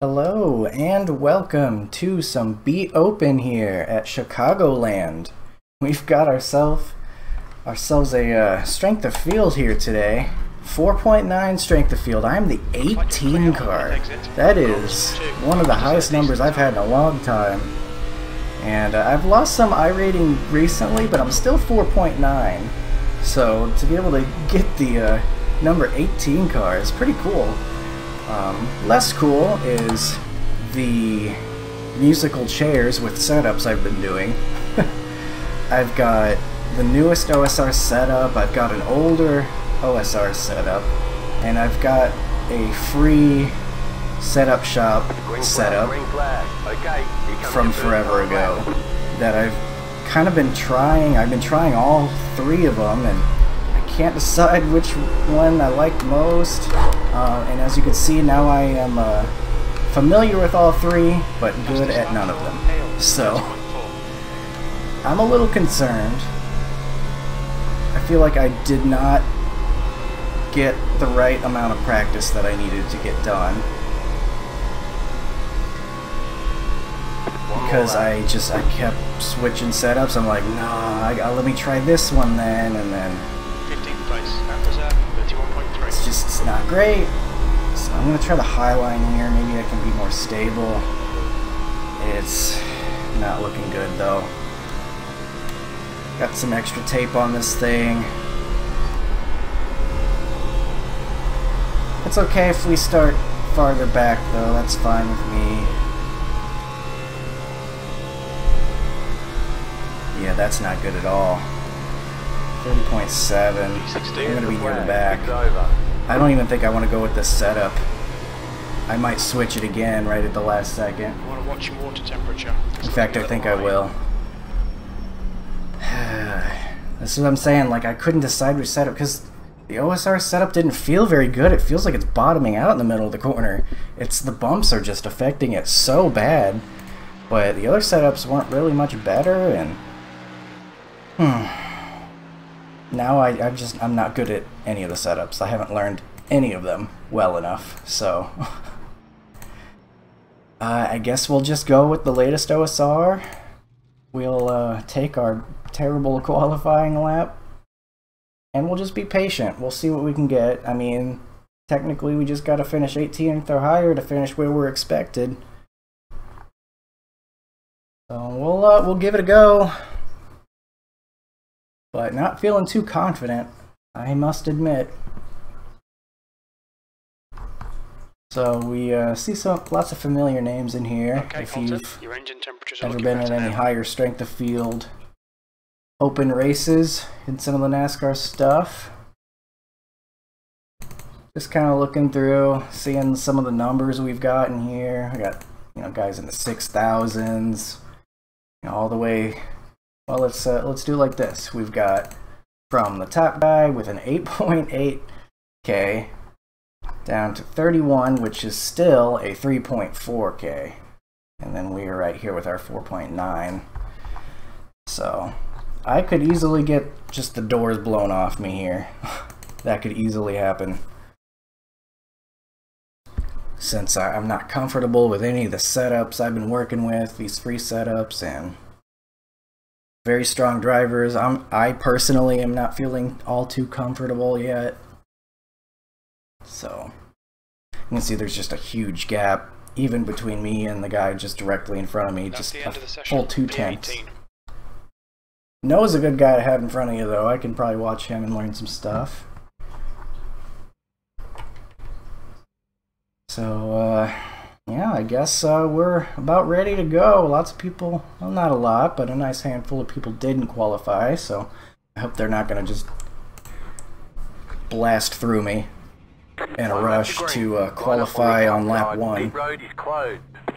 Hello and welcome to some B-Open here at Chicagoland. We've got ourselves ourselves a uh, strength of field here today. 4.9 strength of field. I'm the 18 car. That is one of the highest numbers I've had in a long time. And uh, I've lost some iRating recently, but I'm still 4.9. So to be able to get the uh, number 18 car is pretty cool. Um, less cool is the musical chairs with setups I've been doing. I've got the newest OSR setup, I've got an older OSR setup, and I've got a free setup shop setup from forever ago that I've kind of been trying. I've been trying all three of them and I can't decide which one I like most. Uh, and as you can see, now I am uh, familiar with all three, but good at none of them. So, I'm a little concerned. I feel like I did not get the right amount of practice that I needed to get done. Because I just, I kept switching setups. I'm like, nah, I, I, let me try this one then, and then it's just it's not great. So I'm to try the high line here. Maybe I can be more stable. It's not looking good though. Got some extra tape on this thing. It's okay if we start farther back though, that's fine with me. Yeah, that's not good at all. 30.7. I'm going to be near the back. I don't even think I want to go with this setup. I might switch it again right at the last second. You want to watch your water temperature. In fact, I think I will. this is what I'm saying. Like, I couldn't decide which setup because the OSR setup didn't feel very good. It feels like it's bottoming out in the middle of the corner. It's the bumps are just affecting it so bad. But the other setups weren't really much better, and hmm now I, I'm just I'm not good at any of the setups. I haven't learned any of them well enough, so uh, I guess we'll just go with the latest OSR. We'll uh, take our terrible qualifying lap, and we'll just be patient. We'll see what we can get. I mean, technically, we just got to finish 18th or higher to finish where we're expected. So we'll uh, we'll give it a go but not feeling too confident, I must admit. So we uh, see some lots of familiar names in here. Okay, if Colton, you've your engine temperatures ever been in any higher strength of field open races in some of the NASCAR stuff. Just kind of looking through, seeing some of the numbers we've got in here. I got you know guys in the six thousands, you know, all the way well, let's uh, let's do like this. We've got from the top guy with an 8.8k down to 31, which is still a 3.4k. And then we are right here with our 4.9. So I could easily get just the doors blown off me here. that could easily happen. Since I'm not comfortable with any of the setups I've been working with, these free setups, and very strong drivers. I'm I personally am not feeling all too comfortable yet. So you can see there's just a huge gap even between me and the guy just directly in front of me, That's just a full two tenths. Noah's a good guy to have in front of you though. I can probably watch him and learn some stuff. So uh yeah, I guess uh, we're about ready to go. Lots of people, well, not a lot, but a nice handful of people didn't qualify, so I hope they're not going to just blast through me in a rush to uh, qualify on lap one,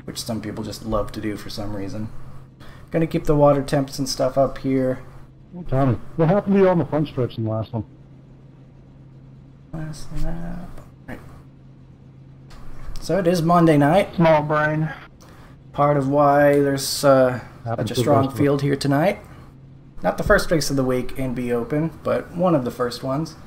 which some people just love to do for some reason. Gonna keep the water temps and stuff up here. Tommy, what happened to you on the front stretch in the last one? Last lap. So it is Monday night. Small brain. Part of why there's uh, such a strong field here tonight. Not the first race of the week in B-Open, but one of the first ones.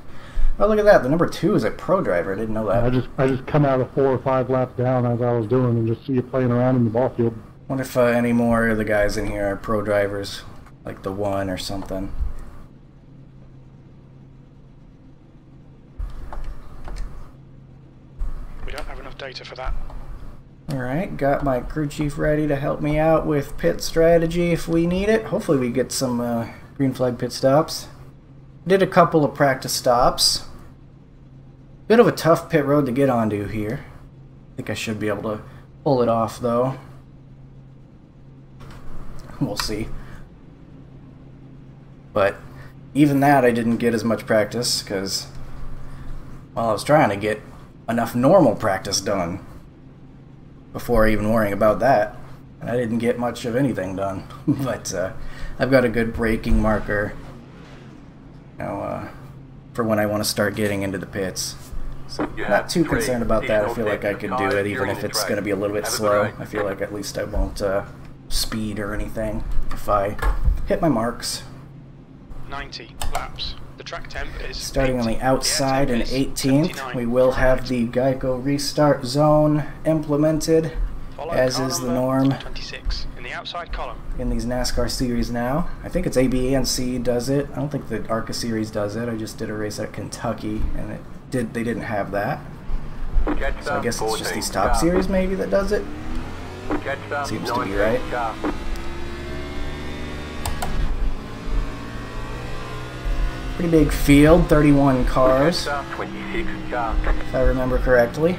Oh, look at that. The number two is a pro driver. I didn't know that. I just I just come out of four or five laps down as I was doing and just see you playing around in the ball field. Wonder if uh, any more of the guys in here are pro drivers, like the one or something. We don't have enough data for that. Alright, got my crew chief ready to help me out with pit strategy if we need it. Hopefully we get some uh, green flag pit stops. Did a couple of practice stops. Bit of a tough pit road to get onto here. I think I should be able to pull it off though. We'll see. But even that I didn't get as much practice because, well, I was trying to get enough normal practice done before even worrying about that. And I didn't get much of anything done. but uh, I've got a good braking marker you know, uh, for when I want to start getting into the pits. So You not too concerned about that. I feel like I could do it even if it's going to be a little bit track. Have a slow. I feel like at least I won't uh, speed or anything if I hit my marks. 90 laps. The track temp is Starting on the outside temp and 18th, 79. we will have the Geico restart zone implemented Follow as is the norm. 26 in the outside column. in these NASCAR series now. I think it's ABA and C does it. I don't think the ARCA series does it. I just did a race at Kentucky and it did they didn't have that. So I guess it's just these top series maybe that does it. Seems to be right. Pretty big field, 31 cars, if I remember correctly.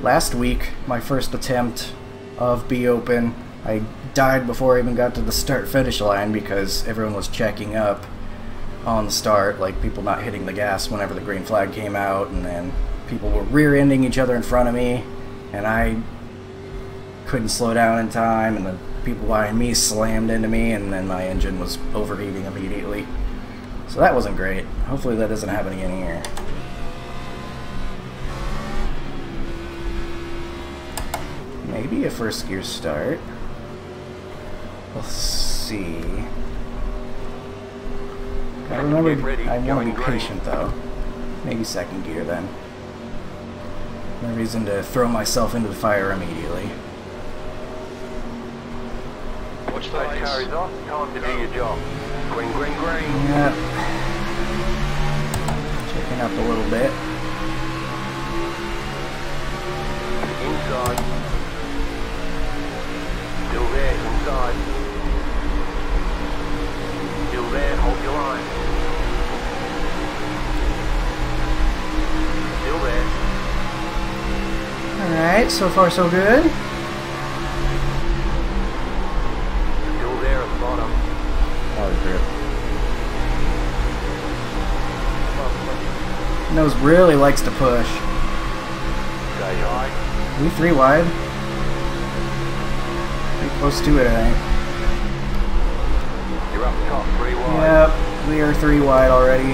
Last week, my first attempt of B Open, I died before I even got to the start finish line because everyone was checking up on the start, like people not hitting the gas whenever the green flag came out, and then people were rear ending each other in front of me, and I couldn't slow down in time, and the people behind me slammed into me, and then my engine was overheating immediately. So that wasn't great. Hopefully that doesn't happen again here. Maybe a first gear start. We'll see. I remember I want to be patient though. Maybe second gear then. No reason to throw myself into the fire immediately. Watch the That car is off. Time to do your job. Green, green, green. Yep. Checking up a little bit. Inside. Still there, inside. Still there, hold your line. Still there. Alright, so far so good. Nose really likes to push. We three wide. Pretty close to it, I think. You're up top, three wide. Yep, we are three wide already.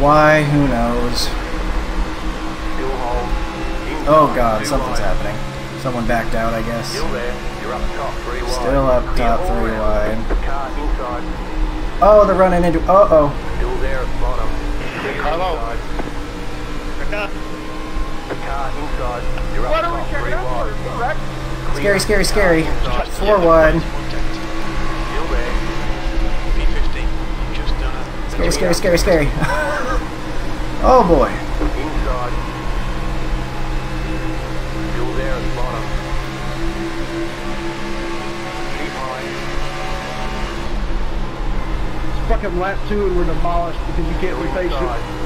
Why? Who knows? Still hold. Inside, Oh god, something's happening. Someone backed out, I guess. Still up top, three wide. Still up Clear top, all three around. wide. Car inside. Oh, they're running into. Uh oh. Hello. inside. Car inside. You're up top, three wide. Scary, Clear. scary, scary. Car. Four wide. Still there. P50. You've just uh, done a Scary, scary, scary, scary. oh boy. Inside. Still there at the bottom. Fucking lap two and we're demolished because you can't Still be patient. inside.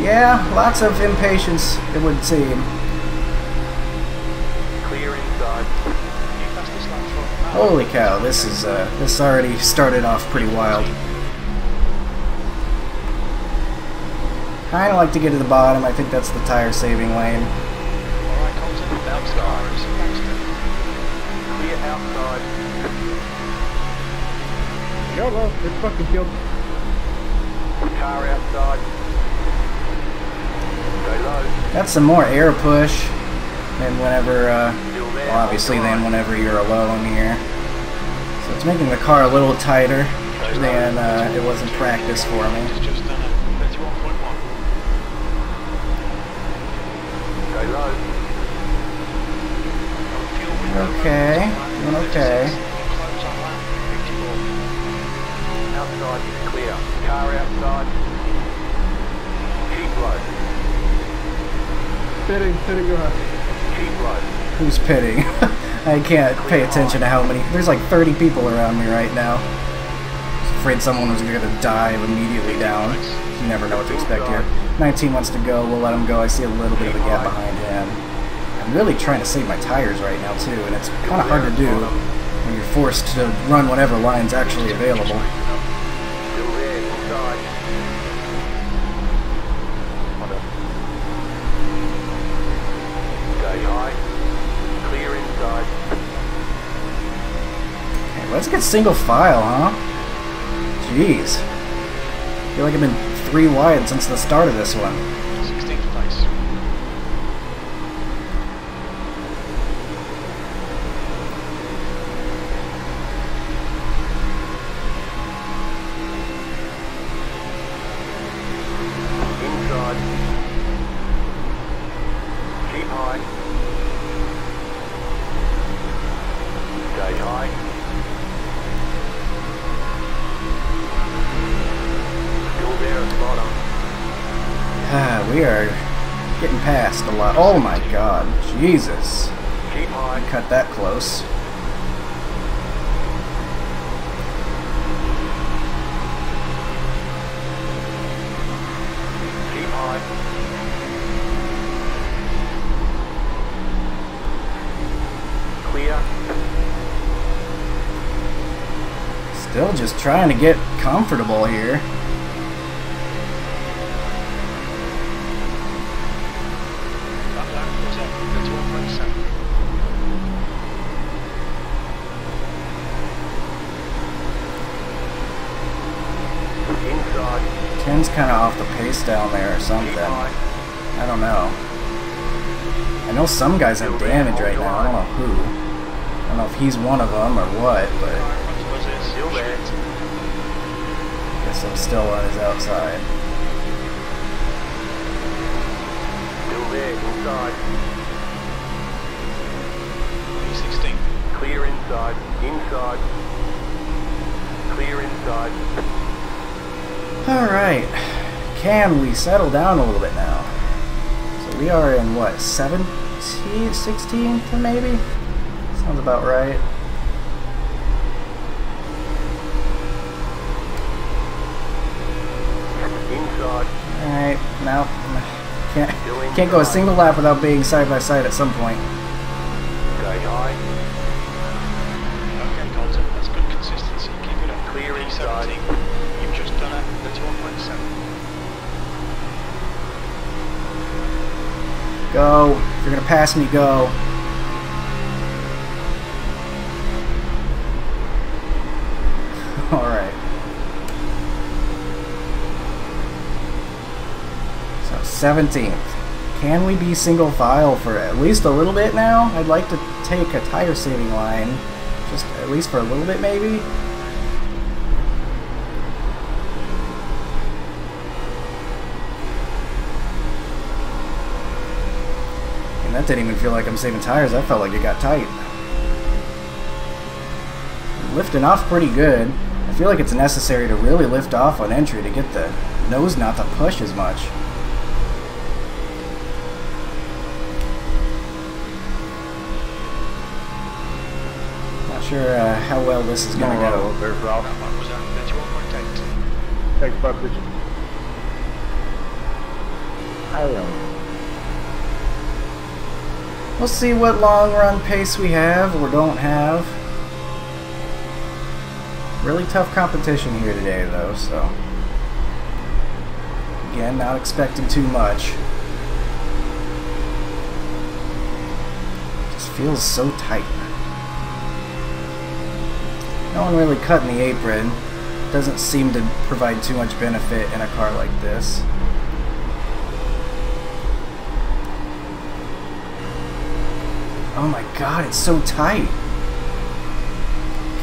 Yeah, lots of impatience, it would seem. Clear inside. You fastest lap for Holy cow, this is, uh, this already started off pretty wild. Kinda like to get to the bottom, I think that's the tire saving lane. Alright, Colton. That's cars. Clear outside. YOLO, it's fucking killed. Car outside. Stay low. That's some more air push than whenever, uh, well, obviously hold than whenever you're alone here. So it's making the car a little tighter. Stay then uh, it wasn't practice for me. It's just Car outside. Keep low. Fitting, fitting your Keep low. Who's pitting? I can't pay attention to how many. There's like 30 people around me right now. I was afraid someone was gonna dive immediately down. You never know what to expect here. 19 wants to go. We'll let him go. I see a little bit of a gap behind him. I'm really trying to save my tires right now too, and it's kind of hard to do when you're forced to run whatever line's actually available. Let's get single file, huh? Jeez. I feel like I've been three wide since the start of this one. Some guys have damage right now. I don't know who. I don't know if he's one of them or what, but. I guess I'm still on his outside. Still there. P16. Clear inside. Inside. Clear inside. Alright. Can we settle down a little bit now? So we are in what, 17th, 16th maybe? Sounds about right. Alright, now can't can't go a single lap without being side by side at some point. Stay high. Okay, Colton, that's good consistency. Keep it up. Clear P17. inside. You've just done a 31.7. Go. You're gonna pass me, go. Alright. So 17th. Can we be single file for at least a little bit now? I'd like to take a tire saving line. Just at least for a little bit maybe. That didn't even feel like I'm saving tires. That felt like it got tight. Lifting off pretty good. I feel like it's necessary to really lift off on entry to get the nose not to push as much. Not sure uh, how well this is gonna go. There's Ralph. That lap was at 31.8. Thanks, Buckridge. We'll see what long run pace we have or don't have. Really tough competition here today, though, so. Again, not expecting too much. Just feels so tight. No one really cutting the apron. Doesn't seem to provide too much benefit in a car like this. Oh my god, it's so tight.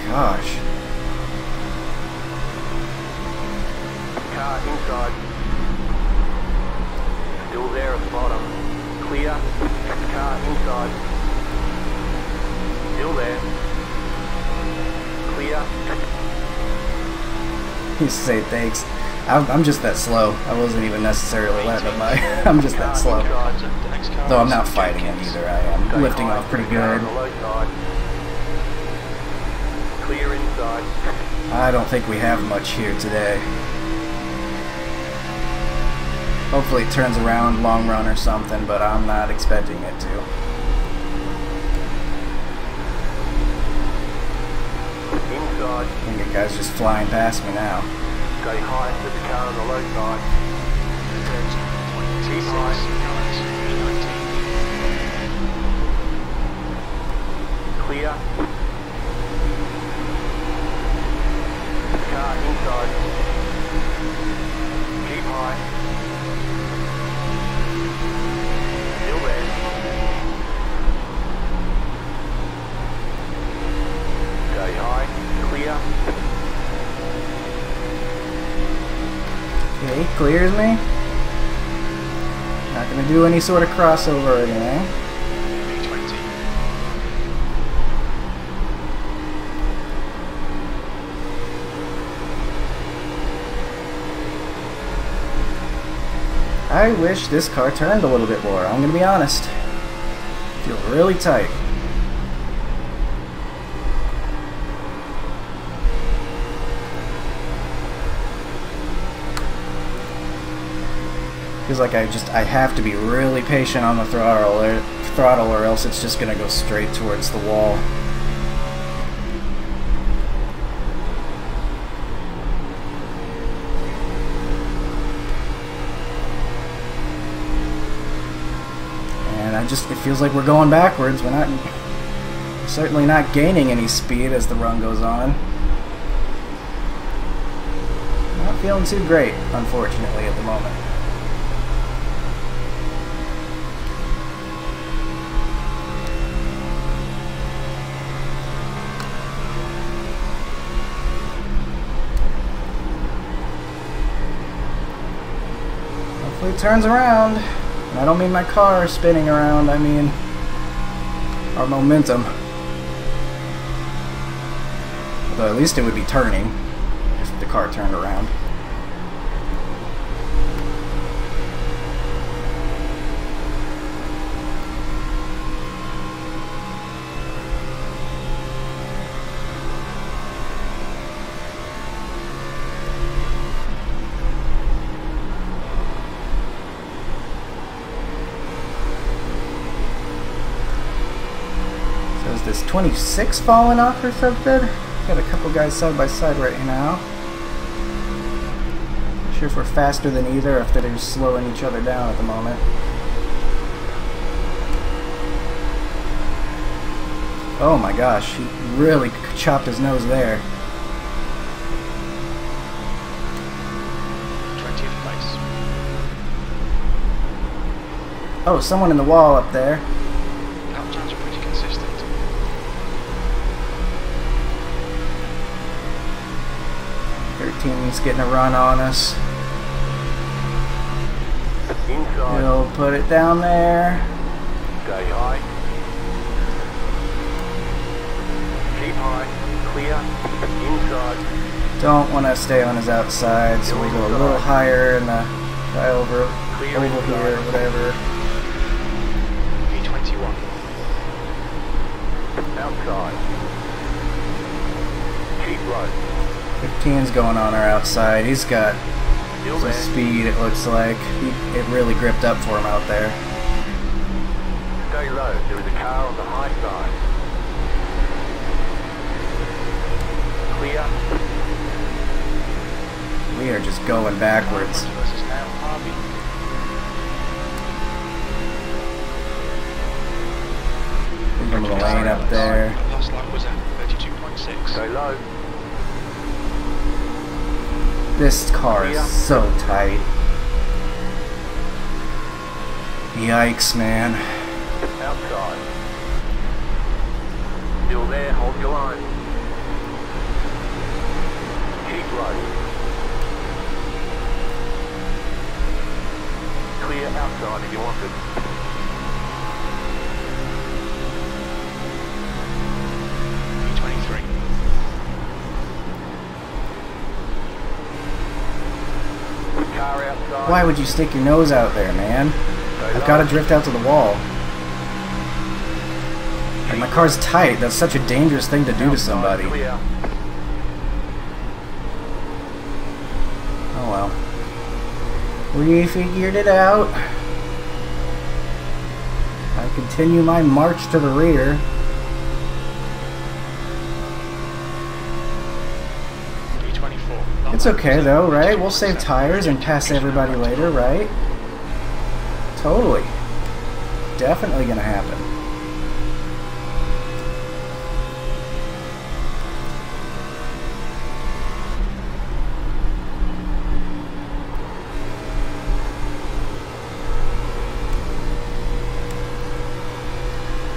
Gosh. Car inside. Still there at the bottom. Clear. Car inside. Still there. Clear. He say thanks. I'm, just that slow. I wasn't even necessarily letting by. I'm just that slow. Though I'm not fighting Jenkins. either. I am lifting off pretty good. I don't think we have much here today. Hopefully it turns around long run or something, but I'm not expecting it to. I think the guy's just flying past me now. Stay high to the car on the low side. Keep Keep high. Clear. Car inside. Keep high. Still there. Stay high. Clear. Okay, clears me. Not gonna do any sort of crossover or anything. I wish this car turned a little bit more, I'm gonna be honest. Feel really tight. Like I just I have to be really patient on the throttle or throttle or else it's just gonna go straight towards the wall. And I just, it feels like we're going backwards. We're not, certainly not gaining any speed as the run goes on. Not feeling too great, unfortunately, at the moment. Hopefully it turns around. And I don't mean my car spinning around, I mean our momentum. Although at least it would be turning if the car turned around. This 26 falling off or something? Got a couple guys side by side right now. Not sure if we're faster than either, if they're just slowing each other down at the moment. Oh my gosh, he really chopped his nose there. 20th place. Oh, someone in the wall up there. Lap times are pretty consistent. Thirteen's getting a run on us. Inside. He'll put it down there. Stay high. Keep high. Clear. Inside. Don't want to stay on his outside, so we go a little higher and the guy over, Clear over inside. here, whatever. P21. Outside. Keep low. 15's going on our outside. He's got Still some there. speed, it looks like. He, it really gripped up for him out there. Stay low. There is a car on the high side. Clear. We are just going backwards. Versus. Leave him the lane up there. Last lap was at 32.6. Stay low. This car is so tight. Yikes, man. Outside. Still there, hold your line. Keep low. Clear outside if you want it. Why would you stick your nose out there, man? I've got to drift out to the wall. And my car's tight. That's such a dangerous thing to do to somebody. Oh well. We figured it out. I continue my march to the rear. It's okay though, right? We'll save tires and pass everybody later, right? Totally. Definitely gonna happen.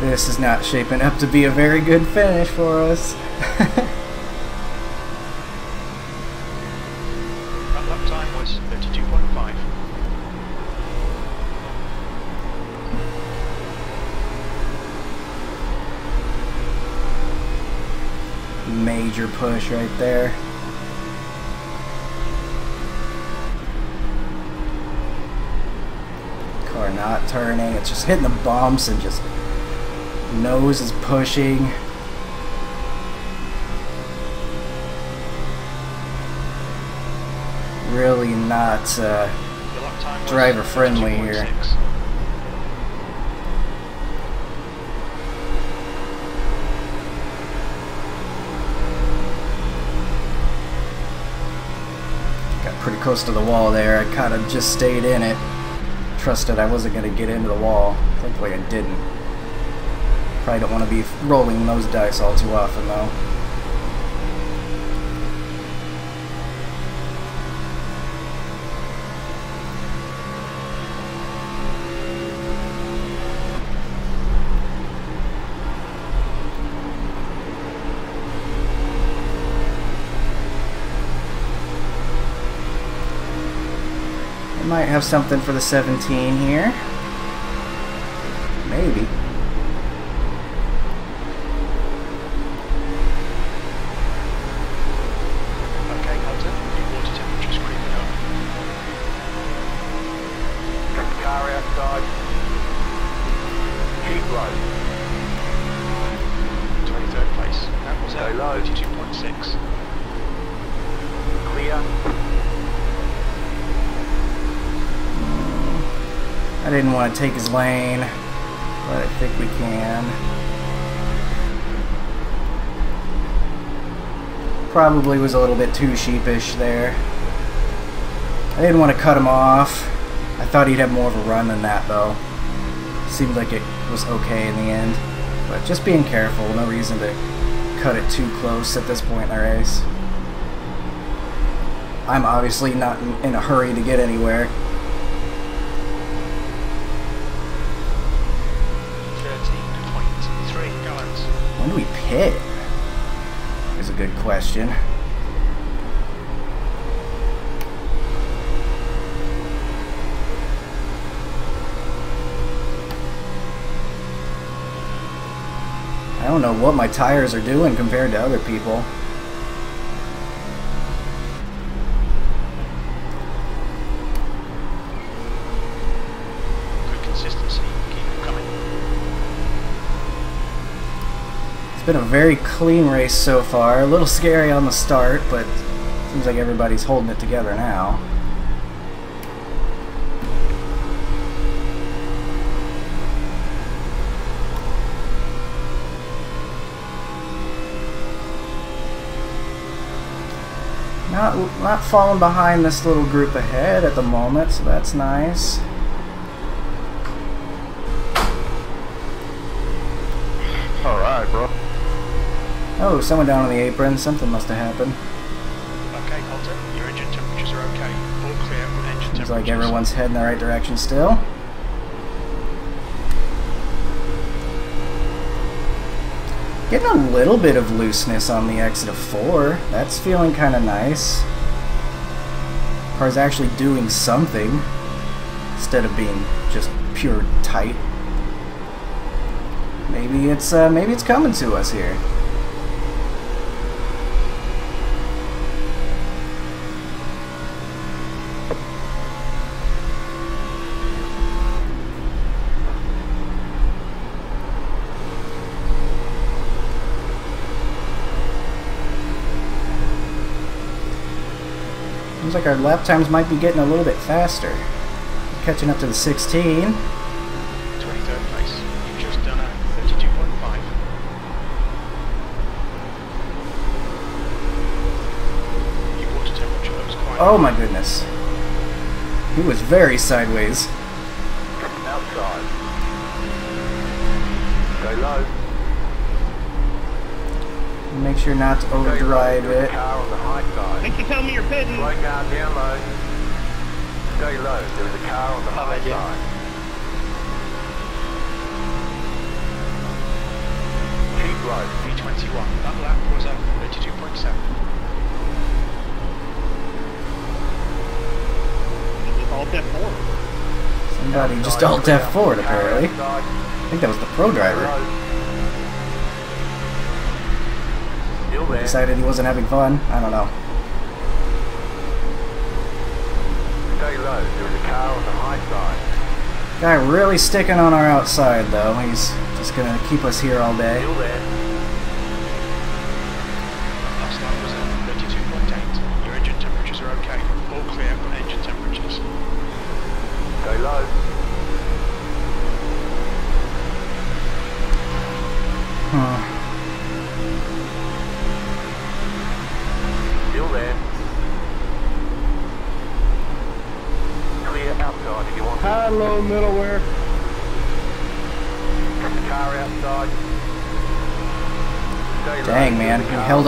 This is not shaping up to be a very good finish for us. That lap time was 32.5. Major push right there. Car not turning, it's just hitting the bumps and just nose is pushing. Really not uh, The lap time was Driver friendly here. Close to the wall there. I kind of just stayed in it. Trusted I wasn't going to get into the wall. Thankfully I didn't. Probably don't want to be rolling those dice all too often though. Might have something for the 17 here. Lane, but I think we can. Probably was a little bit too sheepish there. I didn't want to cut him off. I thought he'd have more of a run than that, though. Seemed like it was okay in the end. But just being careful, no reason to cut it too close at this point in the race. I'm obviously not in a hurry to get anywhere. Pit? Is a good question. I don't know what my tires are doing compared to other people. Good consistency. Keep it coming. It's been a very clean race so far. A little scary on the start, but seems like everybody's holding it together now. Not, not falling behind this little group ahead at the moment, so that's nice. Alright, bro. Oh, someone down on the apron. Something must have happened. Okay, Hunter, your engine temperatures are okay. All clear on engine Seems temperatures. like everyone's heading the right direction still. Getting a little bit of looseness on the exit of 4. That's feeling kind of nice. Car's actually doing something. instead of being just pure tight. Maybe it's uh, maybe it's coming to us here. Seems like our lap times might be getting a little bit faster. Catching up to the 16. 23rd place. You've just done a 32.5. Your water temperature looks quite Oh my goodness. He was very sideways. Outside. Go low. Make sure not to overdrive it. car on the high side. Think you tell me you're pitting? Slow car down low. Go low. There is a car on the high side. Keep low. P21. That lap was a 32.7. All dead forward. Somebody just Outside, alt clear. F forward apparently. I think that was the pro Go driver. Decided he wasn't having fun. I don't know. Stay low. There is a car on the high side. Guy really sticking on our outside though. He's just gonna keep us here all day.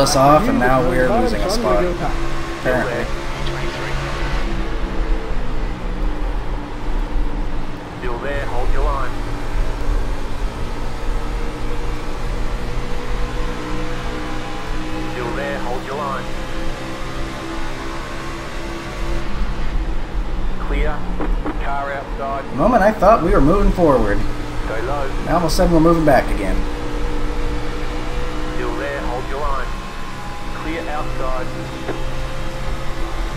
Us off and now we're losing a spot. Apparently. P23. Still there. Hold your line. Still there. Hold your line. Clear. Car outside. The moment I thought we were moving forward, now all of a sudden we're moving back again. Outside.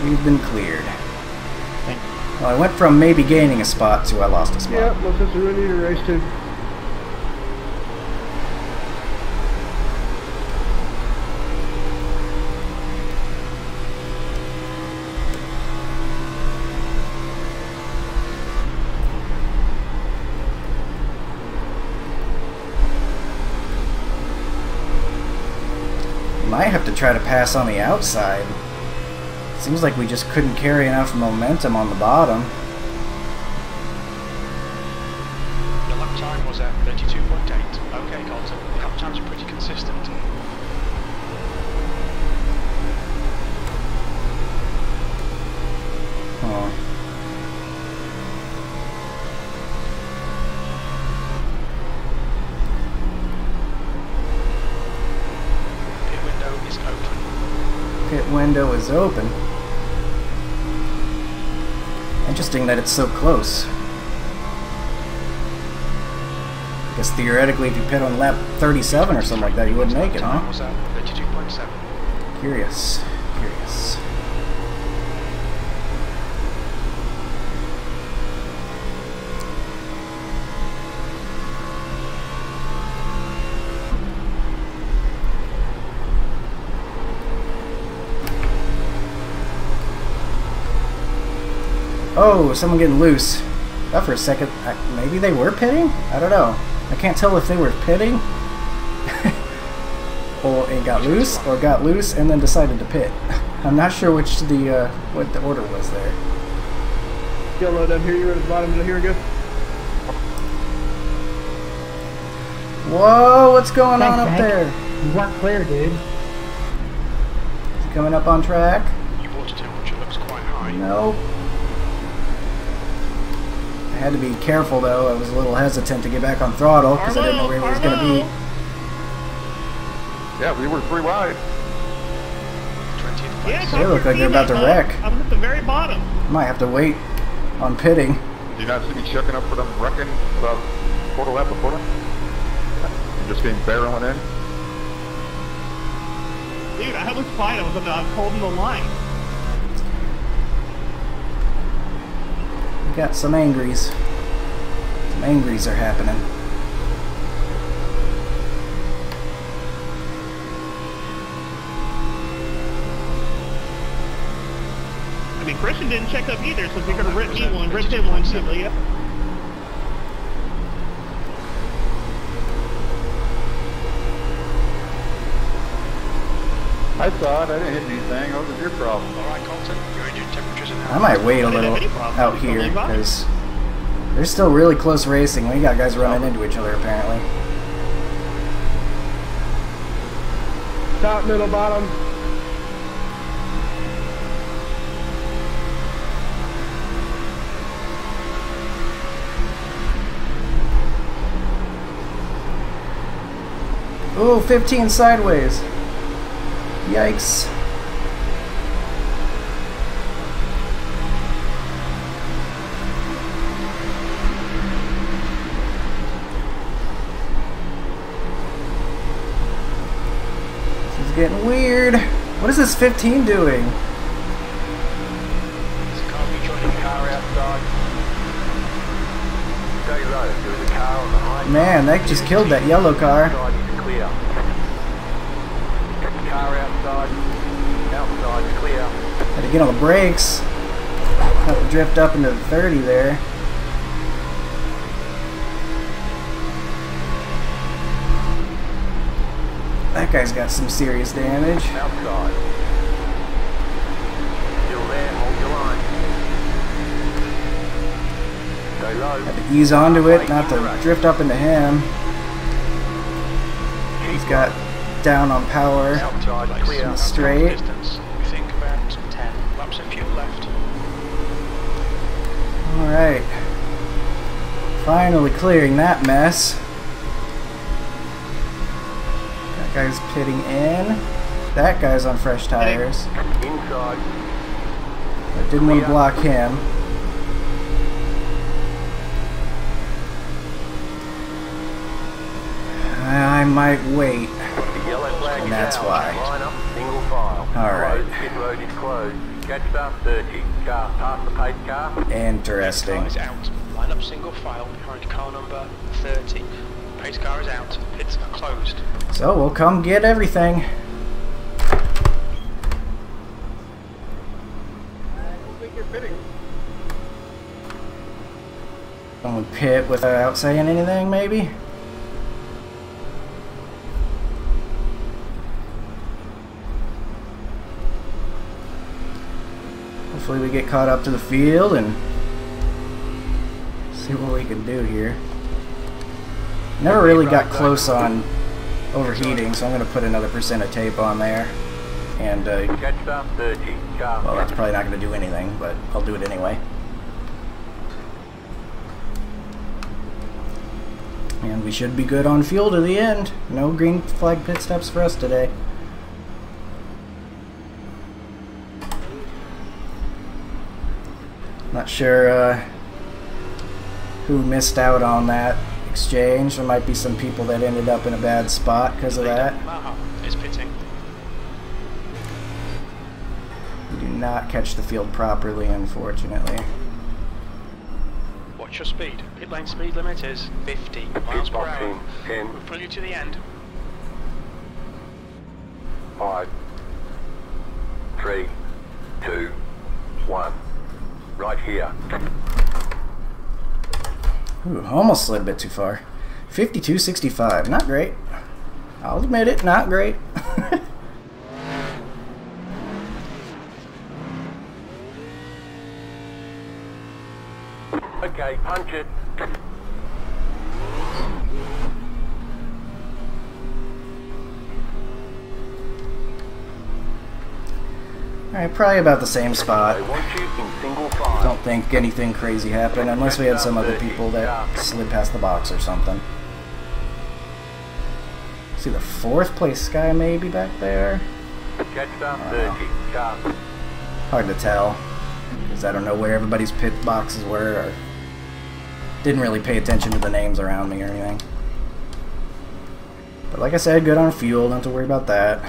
We've been cleared. Well, I went from maybe gaining a spot to I lost a spot. Yep, looks like we're ready to race too. Might have try to pass on the outside. Seems like we just couldn't carry enough momentum on the bottom. Your lap time was at 32.8. Okay, Colton. The lap times are pretty consistent. Oh. Pit window is open. Pit window is open. Interesting that it's so close. I guess theoretically, if you pit on lap 37 or something like that, you wouldn't make it, huh? was at 32.7. Curious. Curious. Oh, someone getting loose. Thought for a second, I, maybe they were pitting? I don't know. I can't tell if they were pitting or it got loose or got loose and then decided to pit. I'm not sure which the uh, what the order was there. Yellow down here, you're at the bottom of the here we go. Whoa, what's going on up Hank. there? You weren't clear, dude. Is it coming up on track? Your water temperature looks quite high. Nope. I had to be careful though. I was a little hesitant to get back on throttle because I didn't know where it was going to be. Yeah, we were three wide. 20th place. Yeah, They look like they're about to wreck. I'm at the very bottom. Might have to wait on pitting. Do you not see me checking up for them wrecking about quarter lap before them? Just came barreling in. Dude, I was fine. I was uh, holding the line. Got some angries. Some angries are happening. I mean, Christian didn't check up either, so if you're gonna rip me one, rip him one too? I saw it. I didn't hit anything. What was your problem? Alright, Colton, your engine temperatures are now. I might wait a little have any problem. out here Totally fine. because there's still really close racing. We got guys running into each other apparently. Top, middle, bottom. Ooh, 15 sideways. Yikes. This is getting weird. What is this 15 doing? This car rejoining Car outside. Stay low. There is a car on the high Man, that just killed that yellow car. side is clear. Car outside. Outside clear. Had to get on the brakes. Have to drift up into the 30 there. That guy's got some serious damage. Outside. Still there. Hold your line. Stay low. Had to ease onto it, not to drift up into him. He's got down on power. Outside place. clear. Straight. Distance. We think about 10 laps of fuel left. Alright. Finally clearing that mess. That guy's pitting in. That guy's on fresh tires. Inside. I didn't want to block him. I might wait. The yellow flag And is that's why. Line up, single file. All right. Closed. Pit road is closed. Catch start 30. Car past the pace car. Interesting. Car is out. Line up single file behind car number 30. Pace car is out. Pits are closed. So we'll come get everything. Someone pit without saying anything, maybe? Hopefully we get caught up to the field and see what we can do here. Never really got close on overheating, so I'm going to put another percent of tape on there. And, uh, Catch start 30. Car. well, that's probably not going to do anything, but I'll do it anyway. And we should be good on fuel to the end. No green flag pit stops for us today. Not sure uh, who missed out on that exchange. There might be some people that ended up in a bad spot because of that. Maha is pitting. We do not catch the field properly, unfortunately. Watch your speed. Pit lane speed limit is 50 miles per hour. in 10. We'll pull you to the end. 5. 3. 2. 1. Right here. Ooh, almost slid a bit too far. 52.65, not great. I'll admit it, not great. Okay, punch it. Alright, probably about the same spot. Think anything crazy happened, unless we had some other people that slid past the box or something. See the fourth place guy maybe back there? Catch start 30. Car. Hard to tell. Because I don't know where everybody's pit boxes were or didn't really pay attention to the names around me or anything. But like I said, good on fuel, don't have to worry about that.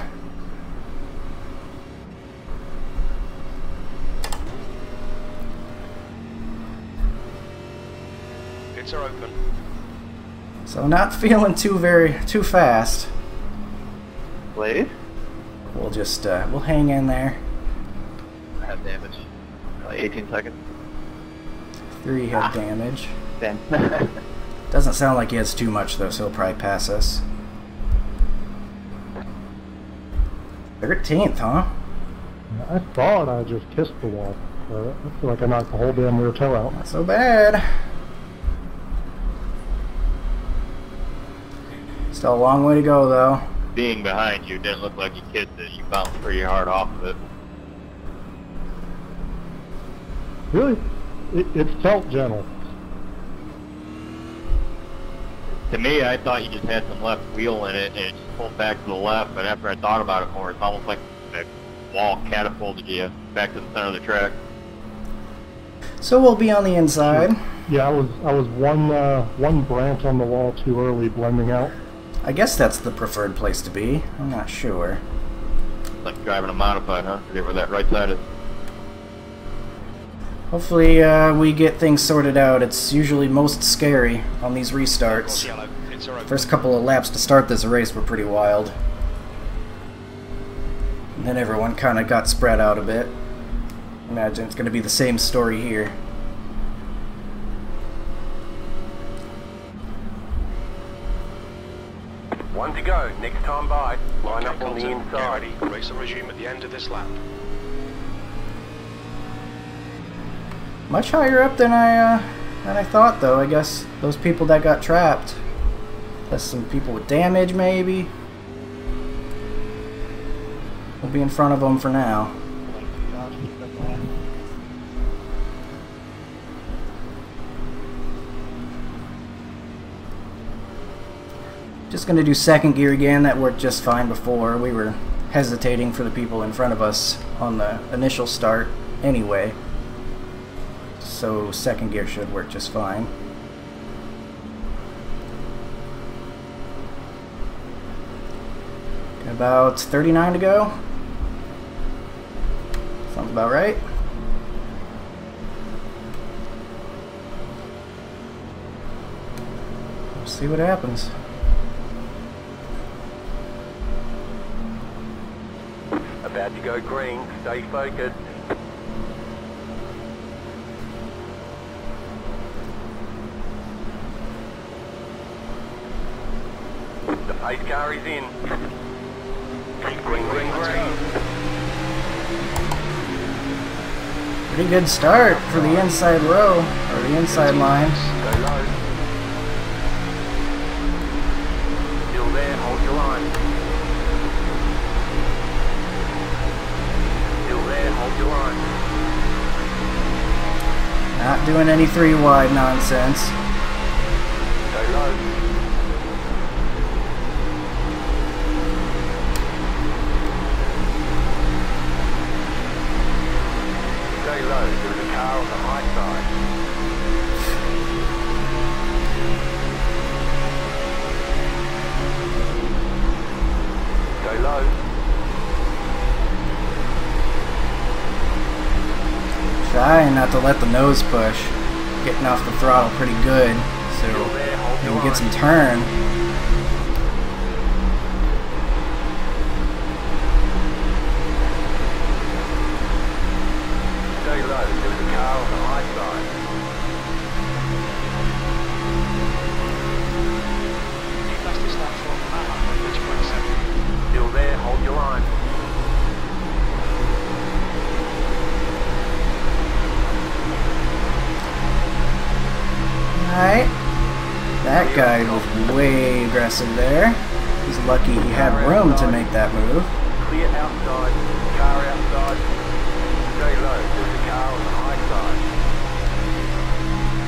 Pits are open. So not feeling too very too fast. Blade? We'll just uh, we'll hang in there. I have damage. Like 18 seconds. Three hit damage. Then. Doesn't sound like he has too much though, so he'll probably pass us. Thirteenth, huh? I thought I just kissed the wall. Uh, I feel like I knocked the whole damn rear toe out. Not so bad. Still a long way to go though. Being behind you didn't look like you kissed it. You bounced pretty hard off of it. Really? It, it felt gentle. To me, I thought you just had some left wheel in it and it just pulled back to the left. But after I thought about it more, it's almost like the wall catapulted you back to the center of the track. So we'll be on the inside. Yeah, I was I was one uh, one branch on the wall too early, blending out. I guess that's the preferred place to be. I'm not sure. Like driving a modified, huh? Forget where that right side is. Hopefully uh, we get things sorted out. It's usually most scary on these restarts. yellow. Pits are open. First couple of laps to start this race were pretty wild. And then everyone kind of got spread out a bit. Imagine it's going to be the same story here. One to go. Next time by. Line Okay, up on the Colton, get inside. ready. Race will resume at the end of this lap. Much higher up than I uh, than I thought, though. I guess those people that got trapped. Plus some people with damage, maybe. We'll be in front of them for now. Just gonna do second gear again. That worked just fine before. We were hesitating for the people in front of us on the initial start anyway. So second gear should work just fine. About 39 to go. Sounds about right. We'll see what happens. About to go green. Stay focused. The pace car is in. Green, green, green, green. Pretty good start for the inside row, or the inside line. Not doing any three wide nonsense. To let the nose push. Getting off the throttle pretty good, so there, we'll get some turn. Guy was way aggressive there. He's lucky he had room to make that move. Clear outside, car outside. Stay low, there's a car on the high side.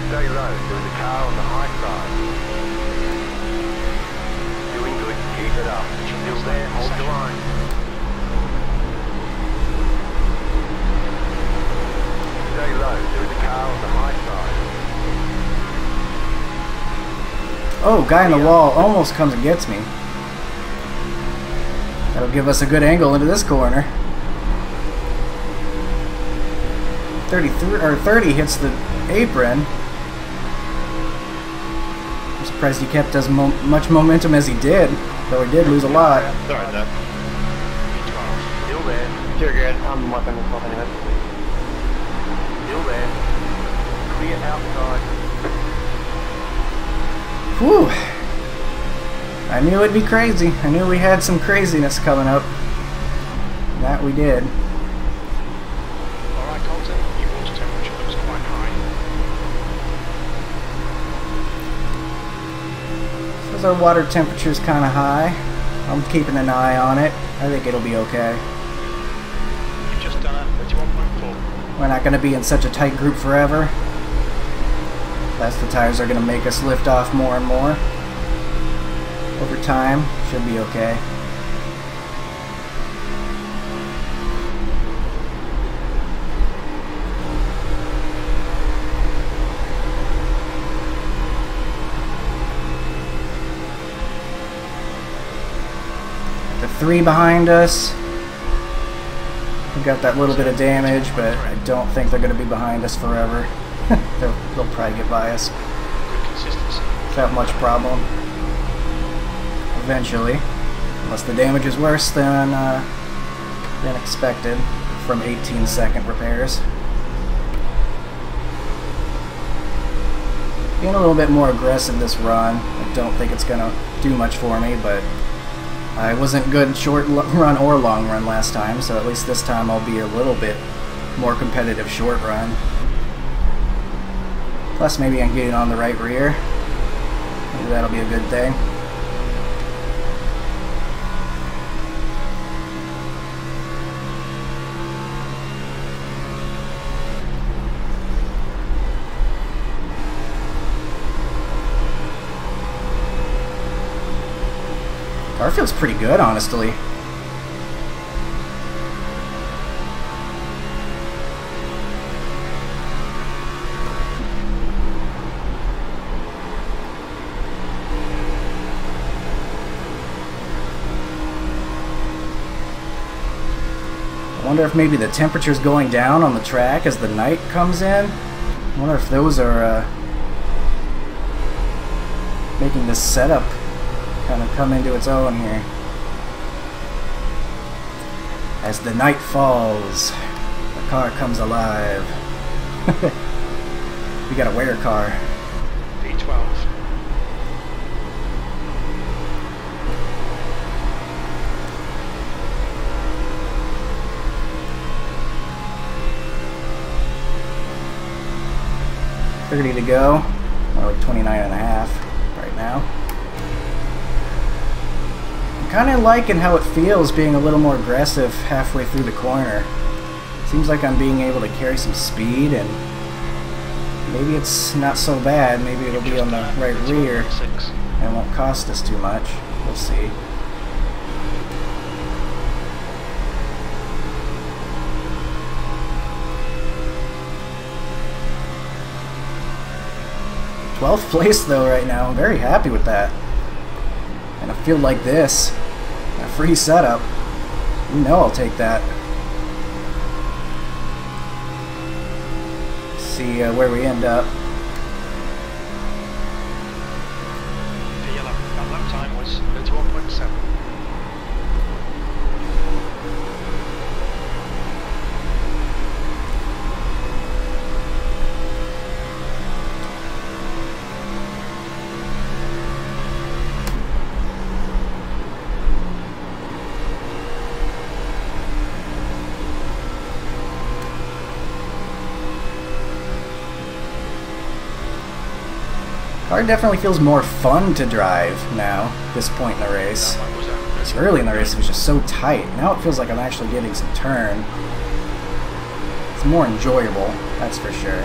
Stay low, there's a car on the high side. Doing good, keep it up. Still there, hold your line. Stay low, there's a car on the high side. Oh, guy in the wall almost comes and gets me. That'll give us a good angle into this corner. 33 or 30 hits the apron. I'm surprised he kept as mo much momentum as he did, though he did lose a lot. Sorry, Doug. B12. Still there. You're good. I'm working this off anyway. Still there. Clear outside. Whew. I knew it'd be crazy. I knew we had some craziness coming up. That we did. Alright, Colton, your water temperature looks quite high. Says our water temperature's kind of high. I'm keeping an eye on it. I think it'll be okay. You've just done a 31.4. We're not going to be in such a tight group forever. Plus the tires are going to make us lift off more and more. Over time, should be okay. The three behind us. We got that little bit of damage, but I don't think they're going to be behind us forever. they'll, they'll probably get by us Good consistency. without much problem. Eventually, unless the damage is worse than uh, than expected from 18 second repairs. Being a little bit more aggressive this run. I don't think it's gonna do much for me, but I wasn't good short run or long run last time, so at least this time I'll be a little bit more competitive short run. Plus, maybe I'm getting on the right rear. Maybe that'll be a good thing. Car feels pretty good, honestly. Wonder if maybe the temperature's going down on the track as the night comes in. I wonder if those are uh, making this setup kind of come into its own here. As the night falls, the car comes alive. we got a Werecar. 30 to go. More like 29 and a half right now. I'm kind of liking how it feels being a little more aggressive halfway through the corner. Seems like I'm being able to carry some speed and maybe it's not so bad. Maybe it'll be on the right rear and won't cost us too much. We'll see. Twelfth place though right now. I'm very happy with that. And a field like this, a free setup, you know I'll take that. See uh, where we end up. Car definitely feels more fun to drive now, this point in the race. It's early in the race, it was just so tight. Now it feels like I'm actually getting some turn. It's more enjoyable, that's for sure.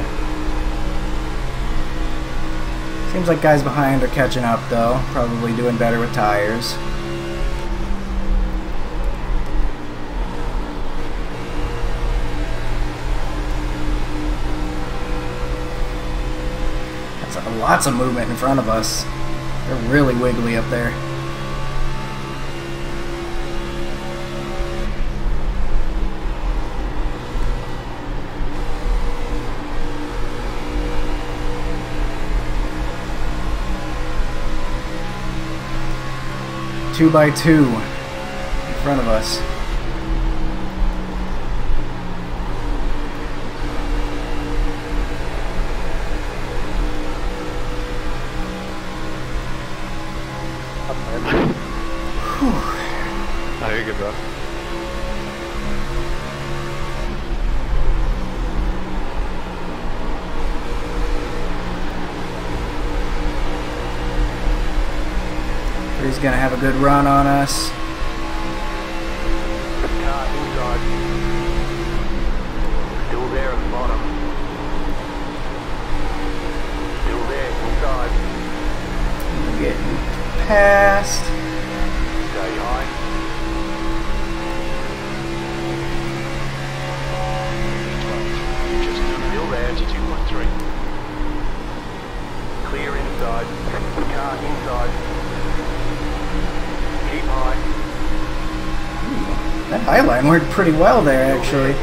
Seems like guys behind are catching up though, probably doing better with tires. Lots of movement in front of us. They're really wiggly up there. Two by two in front of us. Good run on us. Car inside. Still there at the bottom. Still there inside. We're getting past. Stay high. You've just done Still there. 32.3. Clear inside. Car inside. Keep high. That high line worked pretty well there, actually.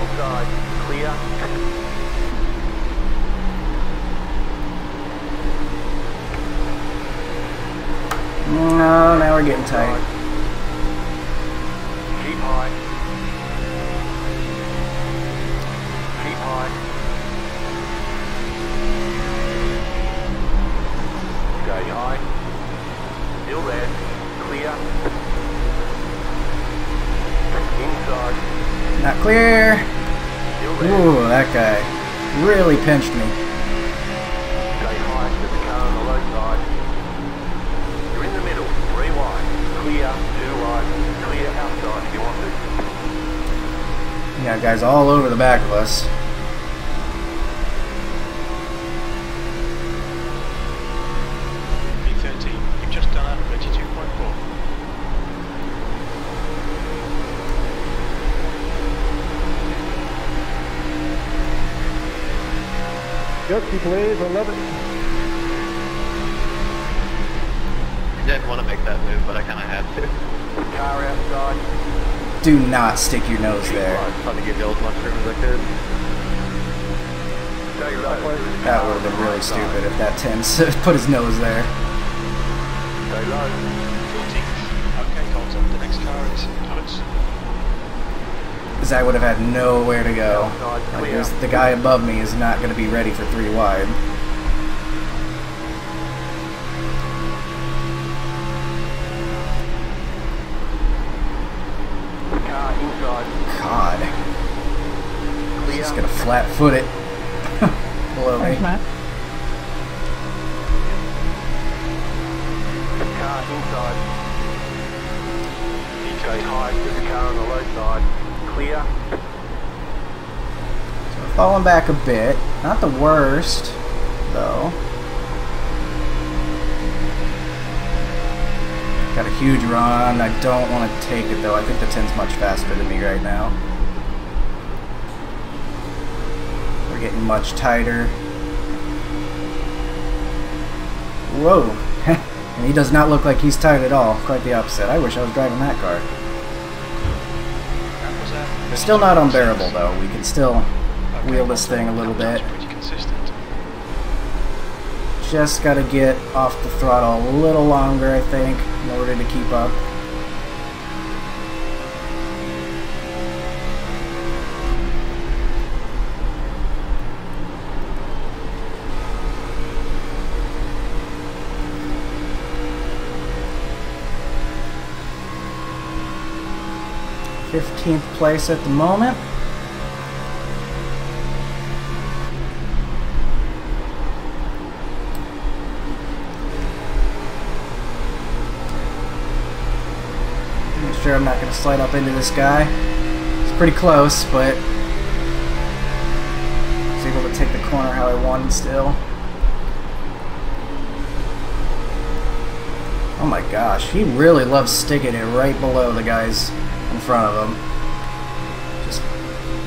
No, now we're getting tight. Keep high. Keep high. Stay high. Still there. Not clear. Ooh, that guy really pinched me. Stay high to the car on the low side. You're in the middle. Three wide. Clear. Two wide. Clear outside if you want to. We got guys all over the back of us. Jokey, please. I love it. I didn't want to make that move, but I kind of had to. Car outside. Do not stick your nose there. Trying to give you as much room as I could. Stay. That would have been really stupid if that 10 put his nose there. Because I would have had nowhere to go. Outside. Like, Clear. there's- the guy above me is not going to be ready for three wide. Car inside. God. Oh Clear. Just going to flat foot it. Below me. Falling back a bit. Not the worst, though. Got a huge run. I don't want to take it, though. I think the 10's much faster than me right now. We're getting much tighter. Whoa. and he does not look like he's tight at all. Quite the opposite. I wish I was driving that car. That was that. We're still not unbearable, though. We can still wheel this thing a little bit. Just gotta get off the throttle a little longer, I think, in order to keep up. Fifteenth place at the moment. Sure I'm not going to slide up into this guy. It's pretty close, but I was able to take the corner how I wanted still. Oh my gosh, he really loves sticking it right below the guys in front of him. Just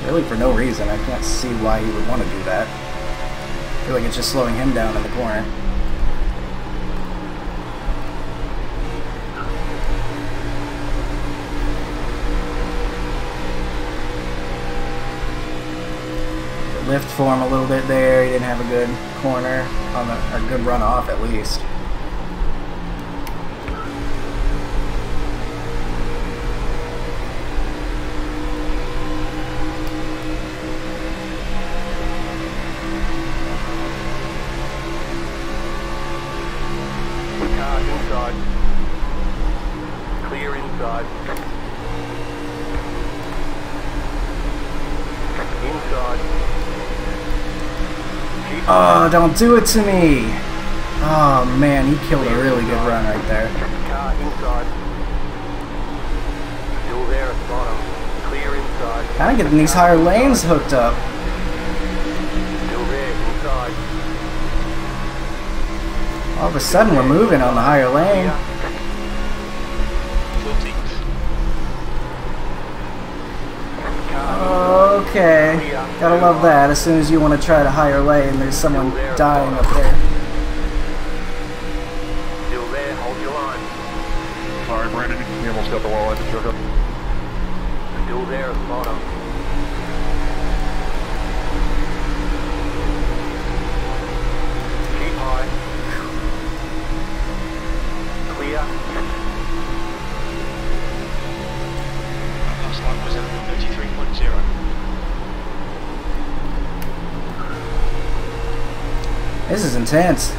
really for no reason. I can't see why he would want to do that. I feel like it's just slowing him down in the corner. Lift for him a little bit there. He didn't have a good corner on the, or good run off at least. Don't do it to me! Oh man, he killed a really good run right there. car inside. Still there at the bottom. Clear inside. Kind of getting these higher lanes hooked up. Still there inside. All of a sudden, we're moving on the higher lane. Okay, gotta love that. As soon as you want to try the higher and there's someone dying up there. Intense.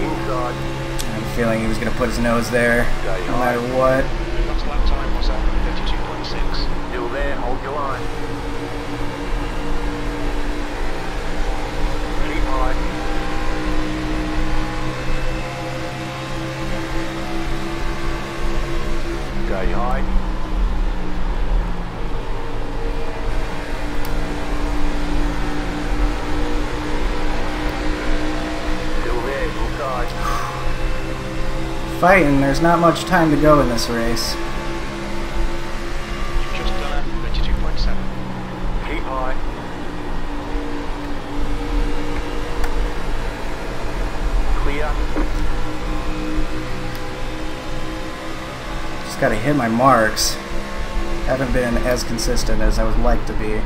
Inside. I have a feeling he was gonna put his nose there, no matter what. Last lap time was at 32.6. Still there. Hold your line. Keep high. Stay high. Still there. Inside. Fighting, there's not much time to go in this race. You've just done a 32.7. Keep high. Clear. Just gotta hit my marks. Haven't been as consistent as I would like to be.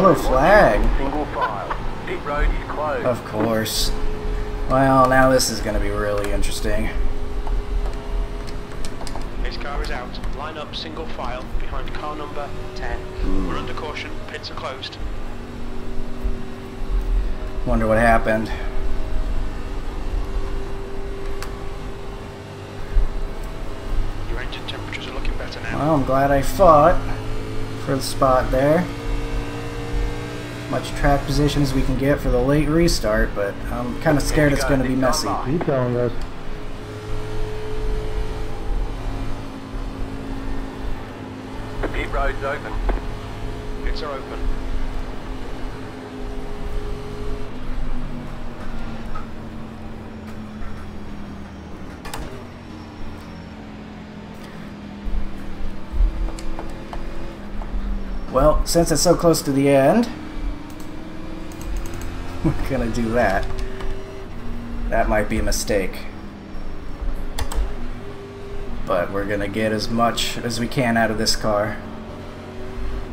Yellow flag. Single file. Pit road is closed. Of course. Well, now this is gonna be really interesting. His car is out. Line up single file behind car number 10. We're under caution. Pits are closed. Wonder what happened. Your engine temperatures are looking better now. Well, I'm glad I fought for the spot there. Much track position as we can get for the late restart, but I'm kind of scared it's going to be messy. Keep going, guys. The pit road's open. Pits are open. Well, since it's so close to the end, we're going to do that. That might be a mistake. But we're going to get as much as we can out of this car.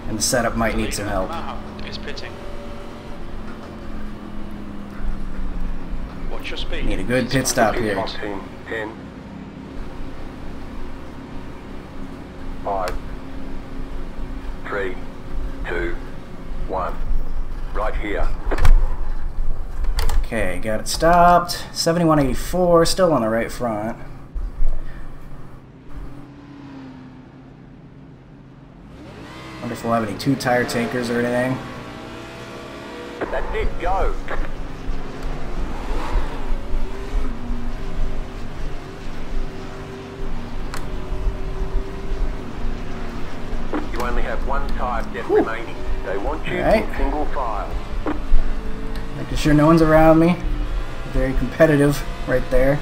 And the setup might need some help. Wow, is pitting. Watch your speed. Need a good pit stop here. got it stopped. 7184, still on the right front. Wonder if we'll have any two tire takers or anything. That's it, go. You only have one tire depth remaining. They want you right. in single file. Making sure no one's around me. Very competitive right there.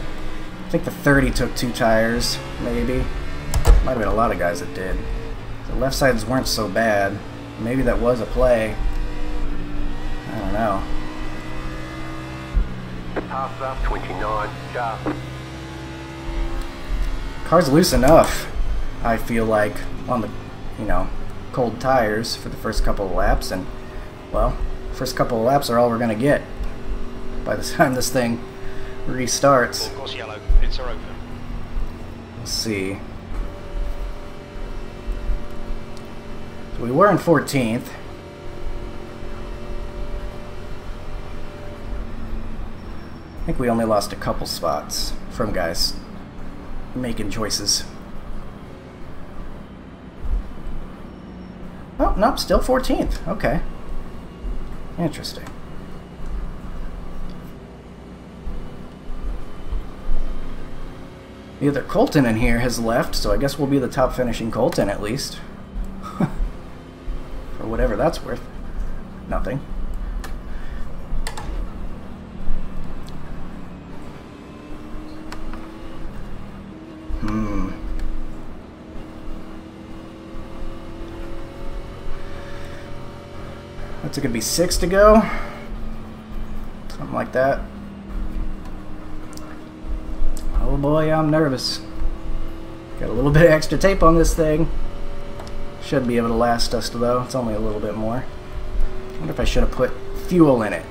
I think the 30 took two tires, maybe. Might have been a lot of guys that did. The left sides weren't so bad. Maybe that was a play. I don't know. Pass up 29, sharp. Car's loose enough, I feel like, on the, you know, cold tires for the first couple of laps, and, well, first couple of laps are all we're going to get by the time this thing restarts. Full course yellow. Pits are open. Let's see. So we were in 14th. I think we only lost a couple spots from guys making choices. Oh, nope, still 14th. Okay. Interesting. The other Colton in here has left, so I guess we'll be the top finishing Colton at least. For whatever that's worth. Nothing. Hmm. What's it gonna be? Six to go? Something like that. Oh boy, I'm nervous. Got a little bit of extra tape on this thing. Should be able to last us though. It's only a little bit more. I wonder if I should have put fuel in it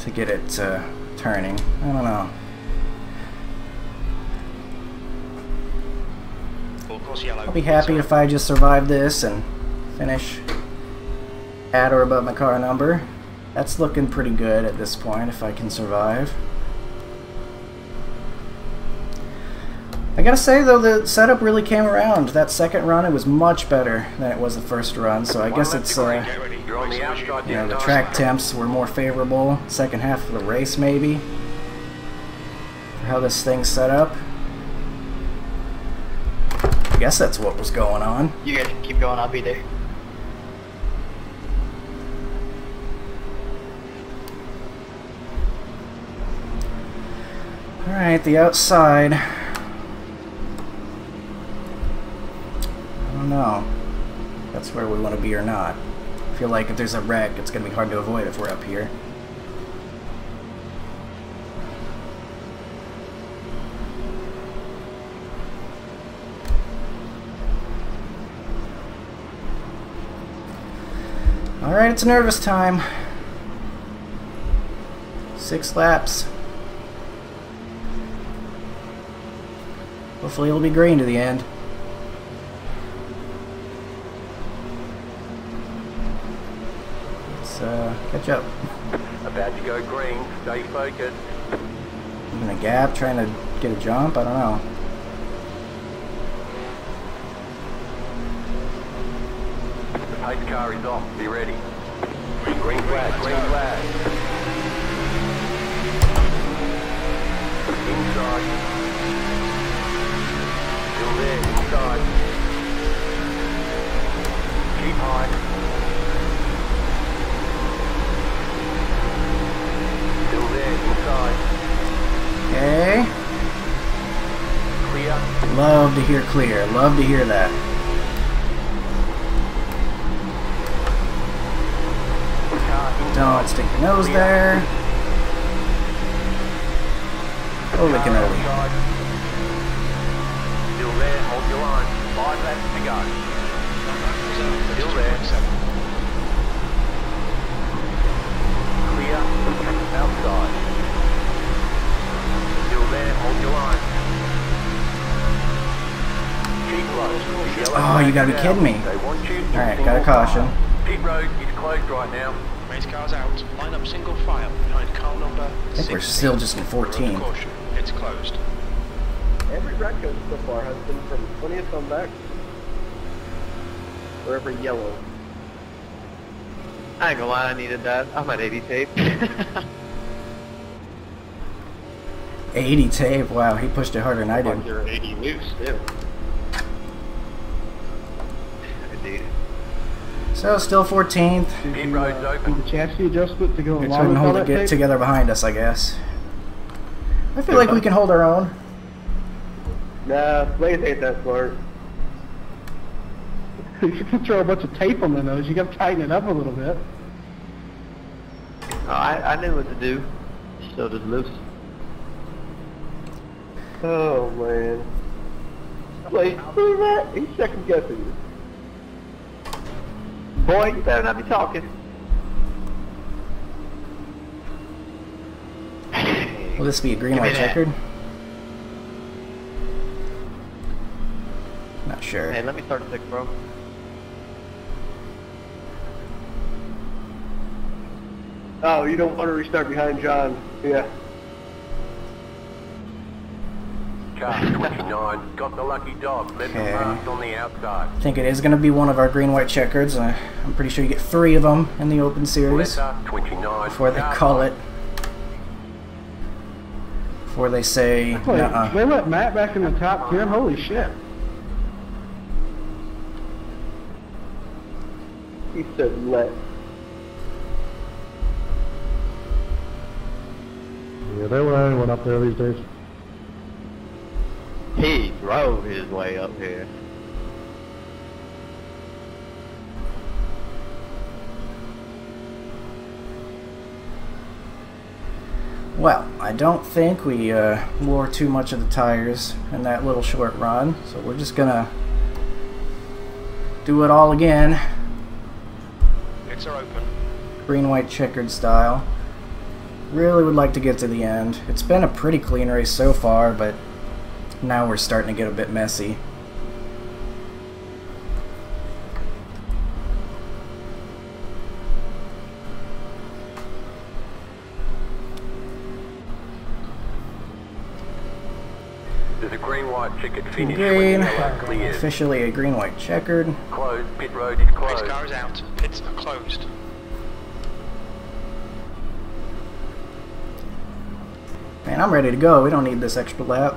to get it uh, turning. I don't know. I'll be happy if I just survive this and finish at or above my car number. That's looking pretty good at this point if I can survive. Gotta say though, the setup really came around. That second run, it was much better than it was the first run. So I guess it's uh. The know the track temps were more favorable. Second half of the race maybe for how this thing's set up. I guess that's what was going on. You guys can keep going, I'll be there. Alright, the outside. I don't know. That's where we want to be or not. I feel like if there's a wreck, it's going to be hard to avoid if we're up here. Alright, it's nervous time. Six laps. Hopefully it'll be green to the end. Let's uh, catch up. About to go green. Stay focused. In a gap, trying to get a jump. I don't know. The pace car is off. Be ready. Green flag. Green flag. Inside. Still there. Inside. Keep high. Still there. Inside. Okay. Clear. Love to hear clear. Love to hear that. Don't stick your nose there. Holy cannoli. Still there. Hold your line. Five laps to go. Still there. Clear. Outside. Oh, you gotta be kidding me. They want you in Alright, got a caution. file. Pit road is closed right now. Race cars out. Line up single file behind car number I think we're still just in We're 14. caution. It's closed. Every record so far has been from 20th on back. Or every yellow. I ain't gonna lie, I needed that. I'm at 80 tape. 80 tape. Wow, he pushed it harder than I Fuck, did. you're 80 loose, too. Dude. So still 14th. Pit road's Do open. the chassis adjustment to go Let's along with all hold it get tape? together behind us, I guess. I feel like we can hold our own. Nah, Blaze ain't that smart. you can throw a bunch of tape on the nose. You got to tighten it up a little bit. I, I knew what to do. Still just loose. Oh man. Blaze, see that? He's second guessing you. Boy, you better not be talking. Will this be a green white checkered? Not sure. Hey, let me start a six, bro. Oh, you don't want to restart behind John. Yeah. Car 29, got the lucky dog, led the Okay. on the outside. I think it is going to be one of our green white checkers. Uh, I'm pretty sure you get three of them in the open series before they call it. Before they say, Wait, nuh they let Matt back in the top 10? Holy shit. He said let. Yeah, they let anyone up there these days. He drove his way up here. Well, I don't think we uh, wore too much of the tires in that little short run, so we're just gonna do it all again, Pits are open. green white checkered style. Really would like to get to the end. It's been a pretty clean race so far, but now we're starting to get a bit messy. There's green white ticket finish Green, officially a green white checkered. Closed, pit road is Pit closed. car is out. Pits are closed. Man, I'm ready to go. We don't need this extra lap.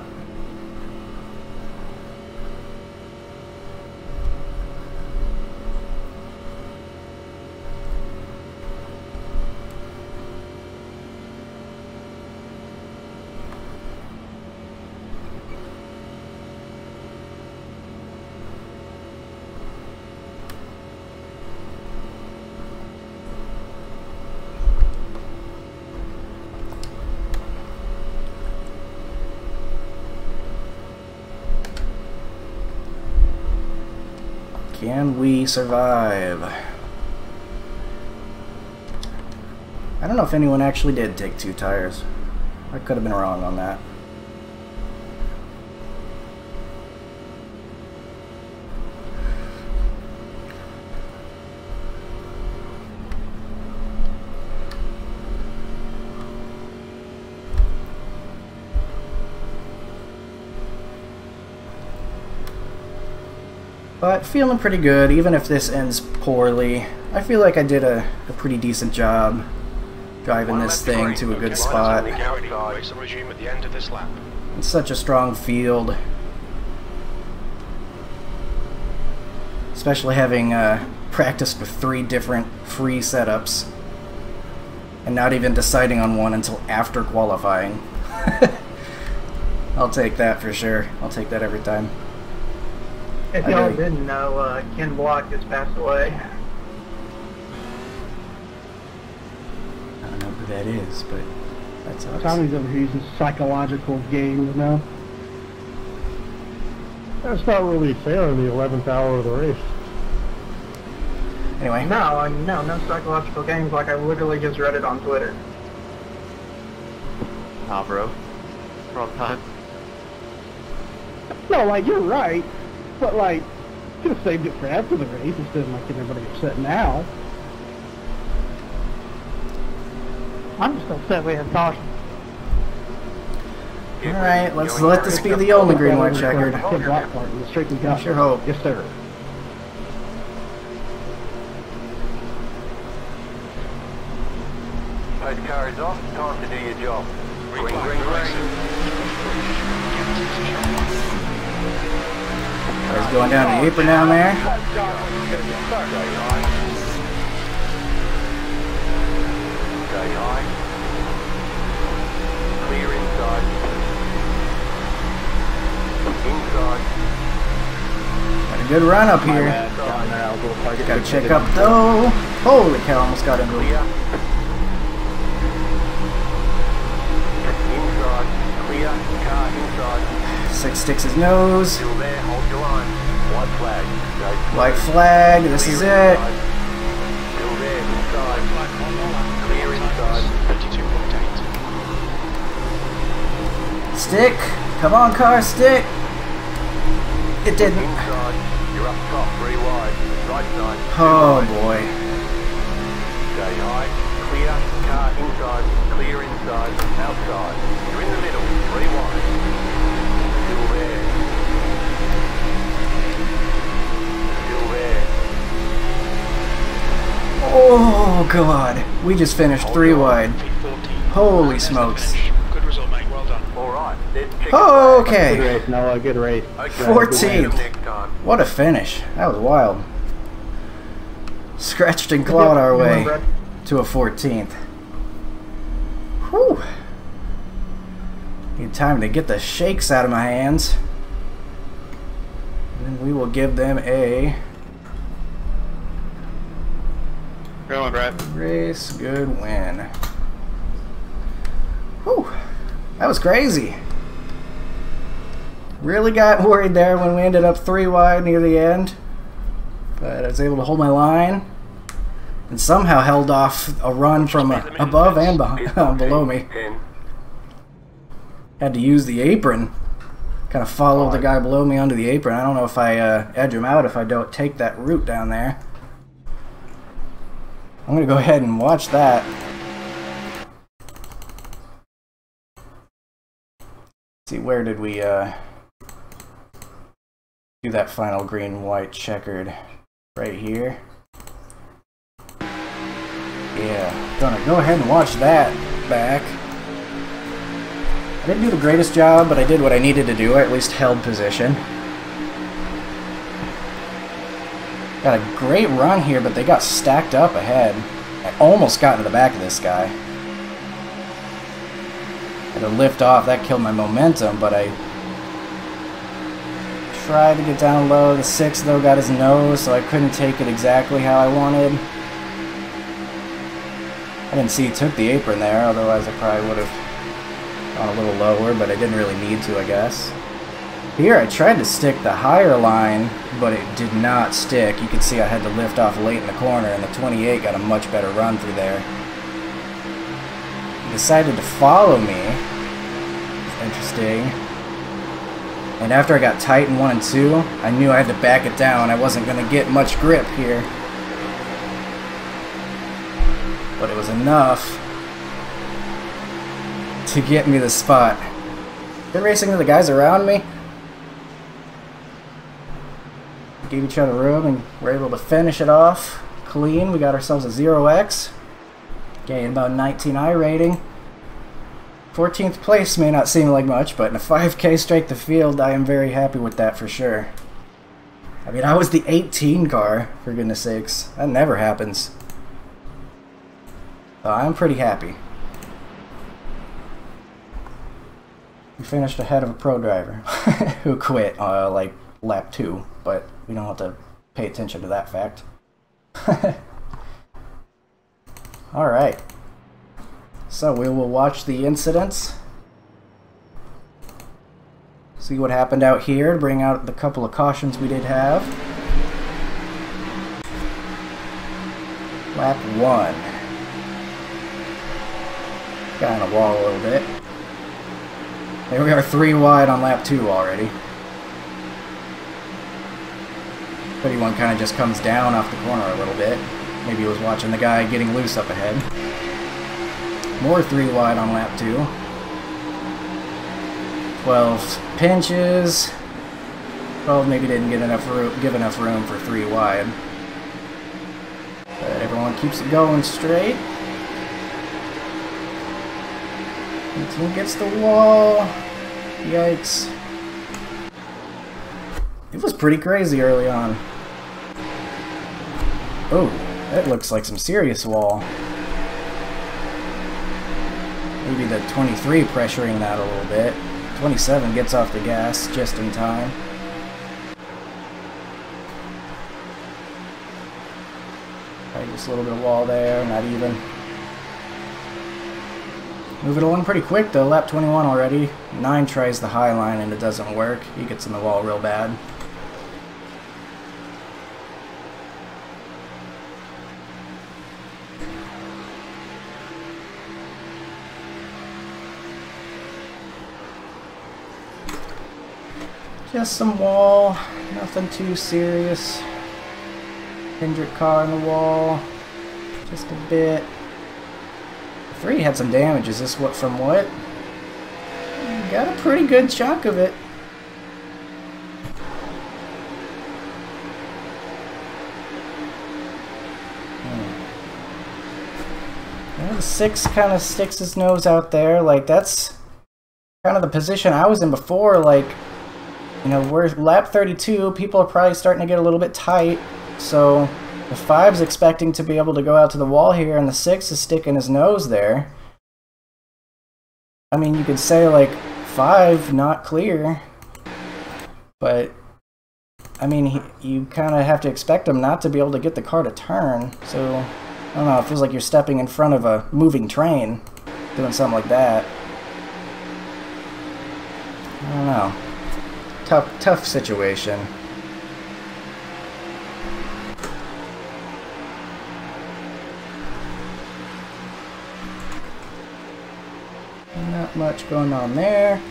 Can we survive? I don't know if anyone actually did take two tires. I could have been wrong on that. But feeling pretty good, even if this ends poorly. I feel like I did a, a pretty decent job driving this thing to a good spot. lines on the Get ready. outside. Race will resume at the end of this lap. It's such a strong field. Especially having uh, practiced with three different free setups. And not even deciding on one until after qualifying. I'll take that for sure. I'll take that every time. If y'all know. didn't know, uh, Ken Block just passed away. I don't know who that is, but that sucks. Tommy's over here using psychological games now. That's not really fair in the 11th hour of the race. Anyway, No, I no, no psychological games. Like I literally just read it on Twitter. Nah, bro. Wrong time. No, like, you're right. But, like, could have saved it for after the race instead of making everybody upset now. I'm just upset we had caution. alright, let's let this be the only green white checkered. Kid Block part in the strictly got Sure hope. Yes, sir. Pace car is off, time to do your job. Green, green, He's going down the apron down there. Clear inside. Inside. Got a good run up here. Gotta check up though. Holy cow, almost got him. Inside. Clear. Car inside. Six sticks his nose. White flag. This is it. inside. Still there. Inside. Clear inside. 32.8. Stick. Come on, car, stick. It didn't. Oh boy. Stay high. Clear. Car inside. Clear inside. Outside. You're in the middle. Three wide. Oh god. We just finished three wide. Holy smokes. Good result, mate. Well done. All right. Let's Oh, the. Good okay. race, Noah. Good race. 14th. What a finish. That was wild. Scratched and clawed our way to a 14th. Whew. Need time to get the shakes out of my hands. And we will give them a Good one, Brett. race good win. Whew. That was crazy. Really got worried there when we ended up three wide near the end. But I was able to hold my line and somehow held off a run from uh, above and behind, below me. Had to use the apron. Kind of follow the guy below me onto the apron. I don't know if I uh, edge him out if I don't take that route down there. I'm gonna go ahead and watch that. see where did we uh, do that final green white checkered right here. Yeah, gonna go ahead and watch that back. I didn't do the greatest job, but I did what I needed to do. I at least held position. Got a great run here, but they got stacked up ahead. I almost got into the back of this guy. Had to lift off. That killed my momentum, but I tried to get down low. The six, though, got his nose, so I couldn't take it exactly how I wanted. I didn't see he took the apron there, otherwise I probably would have gone a little lower, but I didn't really need to, I guess. Here I tried to stick the higher line, but it did not stick. You can see I had to lift off late in the corner, and the 28 got a much better run through there. He decided to follow me. Interesting. And after I got tight in 1 and 2, I knew I had to back it down. I wasn't going to get much grip here. But it was enough to get me the spot. They're racing to the guys around me. Gave each other room and we're able to finish it off clean. We got ourselves a 0x. Gained about 19 iRating. 14th place may not seem like much, but in a 5k straight the field, I am very happy with that for sure. I mean, I was the 18 car, for goodness sakes. That never happens. So I'm pretty happy. We finished ahead of a pro driver who quit uh, like lap two, but we don't have to pay attention to that fact. All right. So we will watch the incidents. See what happened out here to bring out the couple of cautions we did have. Lap one. Got on a wall a little bit. There we are three wide on lap two already. 31 kind of just comes down off the corner a little bit. Maybe he was watching the guy getting loose up ahead. More three wide on lap two. 12 pinches. 12 maybe didn't get enough room, give enough room for three wide. But everyone keeps it going straight. Until gets the wall. Yikes. It was pretty crazy early on. Oh, that looks like some serious wall. Maybe the 23 pressuring that a little bit. 27 gets off the gas just in time. Right, just a little bit of wall there, not even. Moving along pretty quick though, lap 21 already. 9 tries the high line and it doesn't work. He gets in the wall real bad. Just some wall, nothing too serious. Hendrick car in the wall, just a bit. Three had some damage. Is this what from what? Got a pretty good chunk of it. Hmm. Six kind of sticks his nose out there. Like, that's kind of the position I was in before. Like, you know, we're lap 32. People are probably starting to get a little bit tight. So, the five's expecting to be able to go out to the wall here, and the six is sticking his nose there. I mean, you could say, like, five, not clear. But, I mean, he, you kind of have to expect him not to be able to get the car to turn. So, I don't know, it feels like you're stepping in front of a moving train, doing something like that. I don't know. Tough, tough situation. Not much going on there.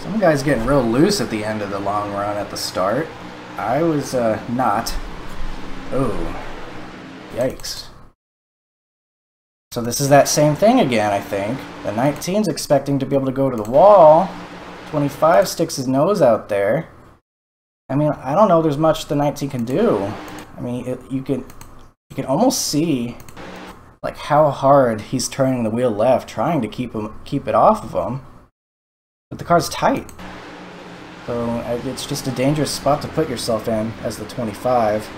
Some guys getting real loose at the end of the long run at the start. I was uh, not. Oh, yikes. So this is that same thing again, I think. The 19's expecting to be able to go to the wall. 25 sticks his nose out there. I mean, I don't know there's much the 19 can do. I mean, it, you can you can almost see like how hard he's turning the wheel left, trying to keep him keep it off of him. But the car's tight, so it's just a dangerous spot to put yourself in as the 25.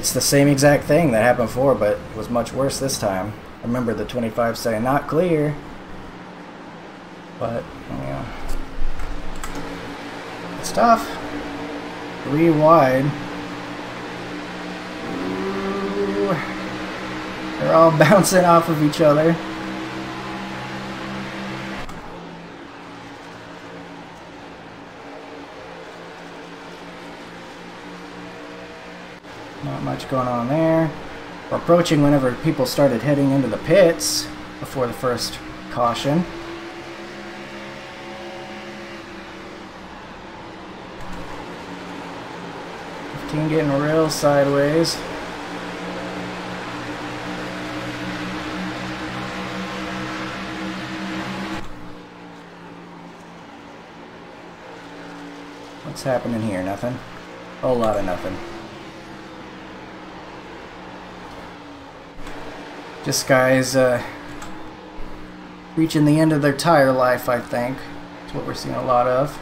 It's the same exact thing that happened before, but it was much worse this time. Remember the 25 saying not clear, but yeah, it's tough. Three wide. Ooh. They're all bouncing off of each other. Not much going on there. We're approaching whenever people started heading into the pits before the first caution. Fifteen getting real sideways. What's happening here? Nothing? A whole lot of nothing. Just guys uh, reaching the end of their tire life, I think. That's what we're seeing a lot of.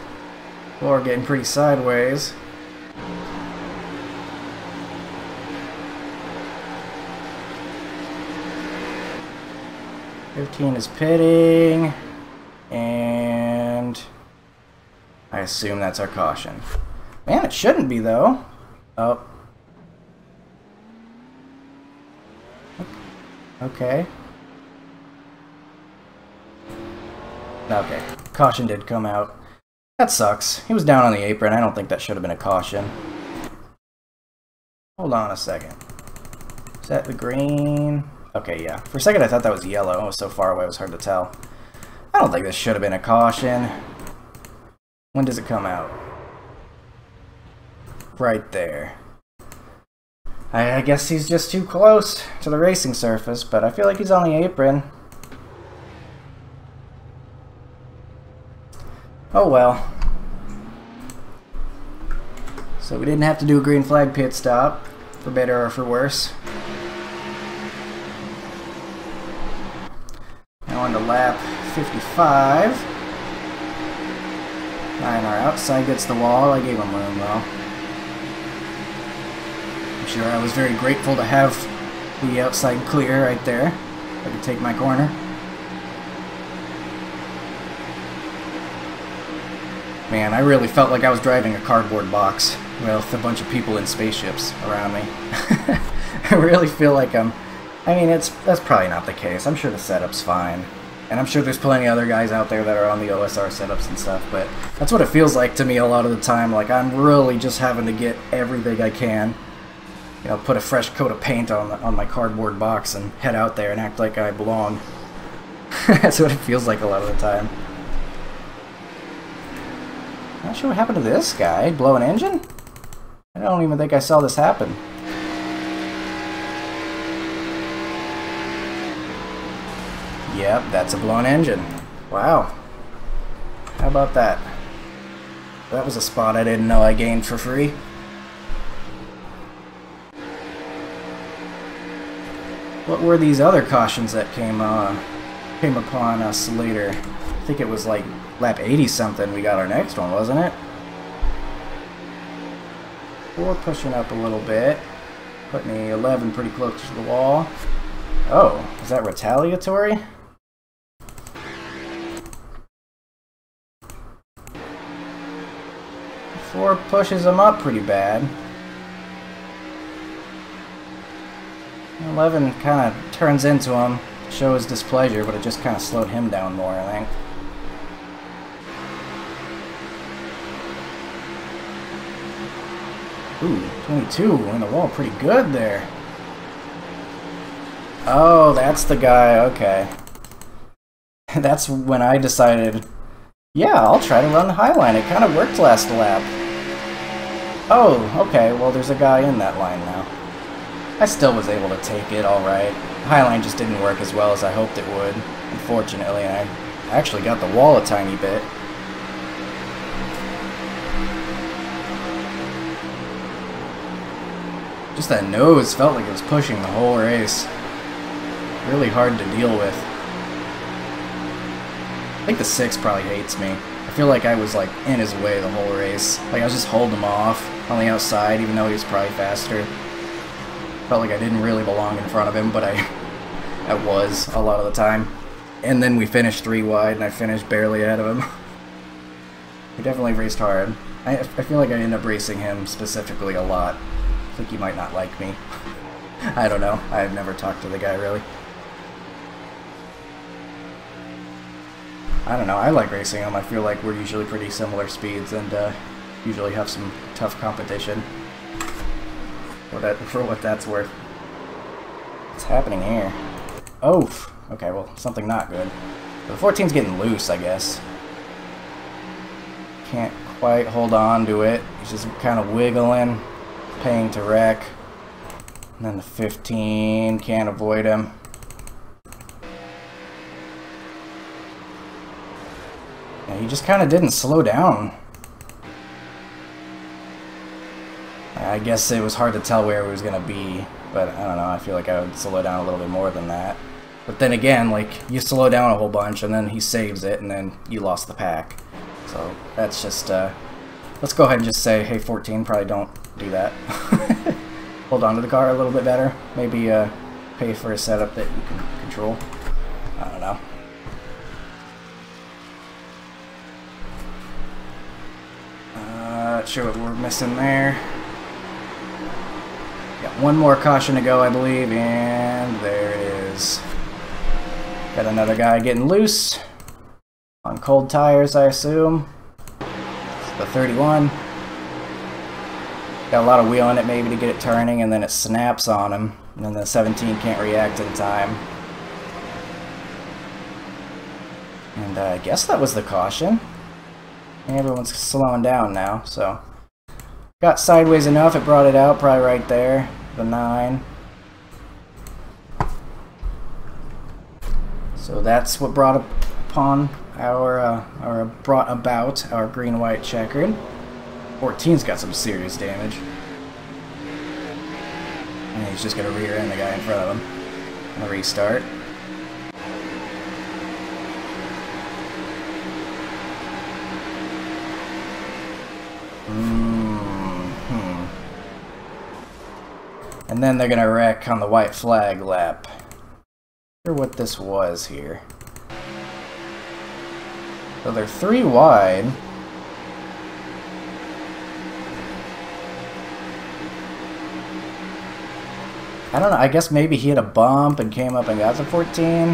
Or getting pretty sideways. Fifteen is pitting, and I assume that's our caution. Man, it shouldn't be though. Oh, Okay. Okay. Caution did come out. That sucks. He was down on the apron. I don't think that should have been a caution. Hold on a second. Is that the green? Okay, yeah. For a second I thought that was yellow. It was so far away it was hard to tell. I don't think this should have been a caution. When does it come out? Right there. I, I guess he's just too close to the racing surface, but I feel like he's on the apron. Oh well. So we didn't have to do a green flag pit stop, for better or for worse. Now on to lap 55. Nine, our outside gets the wall. I gave him room though I was very grateful to have the outside clear right there. I could take my corner. Man, I really felt like I was driving a cardboard box with a bunch of people in spaceships around me. I really feel like I'm... I mean, it's that's probably not the case. I'm sure the setup's fine. And I'm sure there's plenty of other guys out there that are on the OSR setups and stuff, but that's what it feels like to me a lot of the time. Like, I'm really just having to get everything I can. You know, put a fresh coat of paint on, on my cardboard box and head out there and act like I belong. that's what it feels like a lot of the time. Not sure what happened to this guy. Blow an engine? I don't even think I saw this happen. Yep, that's a blown engine. Wow. How about that? That was a spot I didn't know I gained for free. What were these other cautions that came uh, came upon us later? I think it was like lap 80 something we got our next one, wasn't it? Four pushing up a little bit. Putting the 11 pretty close to the wall. Oh, is that retaliatory? Four pushes them up pretty bad. 11 kind of turns into him, show his displeasure, but it just kind of slowed him down more, I think. Ooh, 22 in the wall, pretty good there. Oh, that's the guy, okay. That's when I decided, yeah, I'll try to run the high line. It kind of worked last lap. Oh, okay, well there's a guy in that line now. I still was able to take it alright. Highline just didn't work as well as I hoped it would. Unfortunately, I actually got the wall a tiny bit. Just that nose felt like it was pushing the whole race. Really hard to deal with. I think the 6 probably hates me. I feel like I was like in his way the whole race. Like I was just holding him off on the outside even though he was probably faster. Felt like I didn't really belong in front of him, but I, I was a lot of the time. And then we finished three wide and I finished barely ahead of him. he definitely raced hard. I, I feel like I end up racing him specifically a lot I think he might not like me. I don't know. I've never talked to the guy really. I don't know. I like racing him. I feel like we're usually pretty similar speeds and uh, usually have some tough competition. For, that, for what that's worth. What's happening here? Oh! Okay, well, something not good. The 14's getting loose, I guess. Can't quite hold on to it. Just kind of wiggling paying to wreck. And then the 15, can't avoid him. Yeah, he just kind of didn't slow down. I guess it was hard to tell where he was going to be, but I don't know, I feel like I would slow down a little bit more than that. But then again, like, you slow down a whole bunch, and then he saves it, and then you lost the pack. So, that's just, uh, let's go ahead and just say, hey, 14, probably don't do that. Hold on to the car a little bit better. Maybe uh, pay for a setup that you can control. I don't know. Uh, not sure what we're missing there. One more caution to go, I believe, and there it is. Got another guy getting loose. On cold tires, I assume. The 31. Got a lot of wheel in it maybe to get it turning, and then it snaps on him. And then the 17 can't react in time. And uh, I guess that was the caution. Everyone's slowing down now, so... Got sideways enough, it brought it out, probably right there. The 9. So that's what brought upon our, uh, our brought about our green-white checkered. 14's got some serious damage. And he's just gonna rear end the guy in front of him. Gonna restart. Mm And then they're gonna wreck on the white flag lap. I wonder what this was here. So they're three wide. I don't know, I guess maybe he had a bump and came up and got the 14.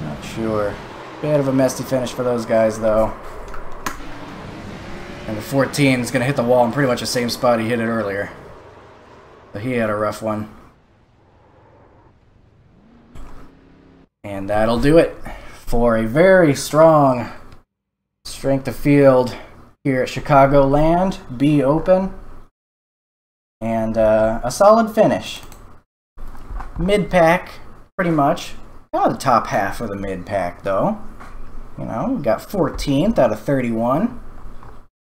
Not sure. Bit of a messy finish for those guys though. And the 14 is going to hit the wall in pretty much the same spot he hit it earlier. But he had a rough one. And that'll do it for a very strong strength of field here at Chicagoland. B-Open. And uh, a solid finish. Mid pack, pretty much. Not the top half of the mid pack, though. You know, got 14th out of 31.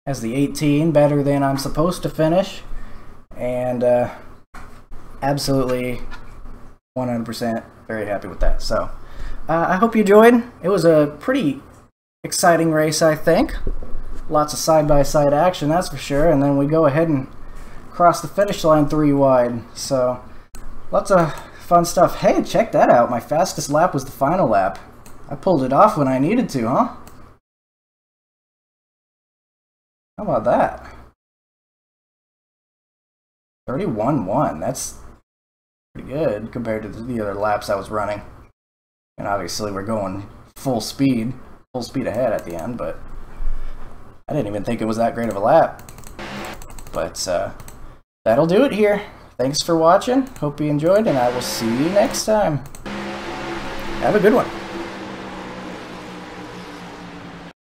As the 18, better than I'm supposed to finish. And uh, absolutely 100% very happy with that. So, uh, I hope you enjoyed. It was a pretty exciting race, I think. Lots of side-by-side -side action, that's for sure. And then we go ahead and cross the finish line three wide. So, lots of fun stuff. Hey, check that out. My fastest lap was the final lap. I pulled it off when I needed to, huh? How about that? 31-1. That's pretty good compared to the other laps I was running. And obviously we're going full speed, full speed ahead at the end, but I didn't even think it was that great of a lap. But uh, that'll do it here. Thanks for watching. Hope you enjoyed, and I will see you next time. Have a good one.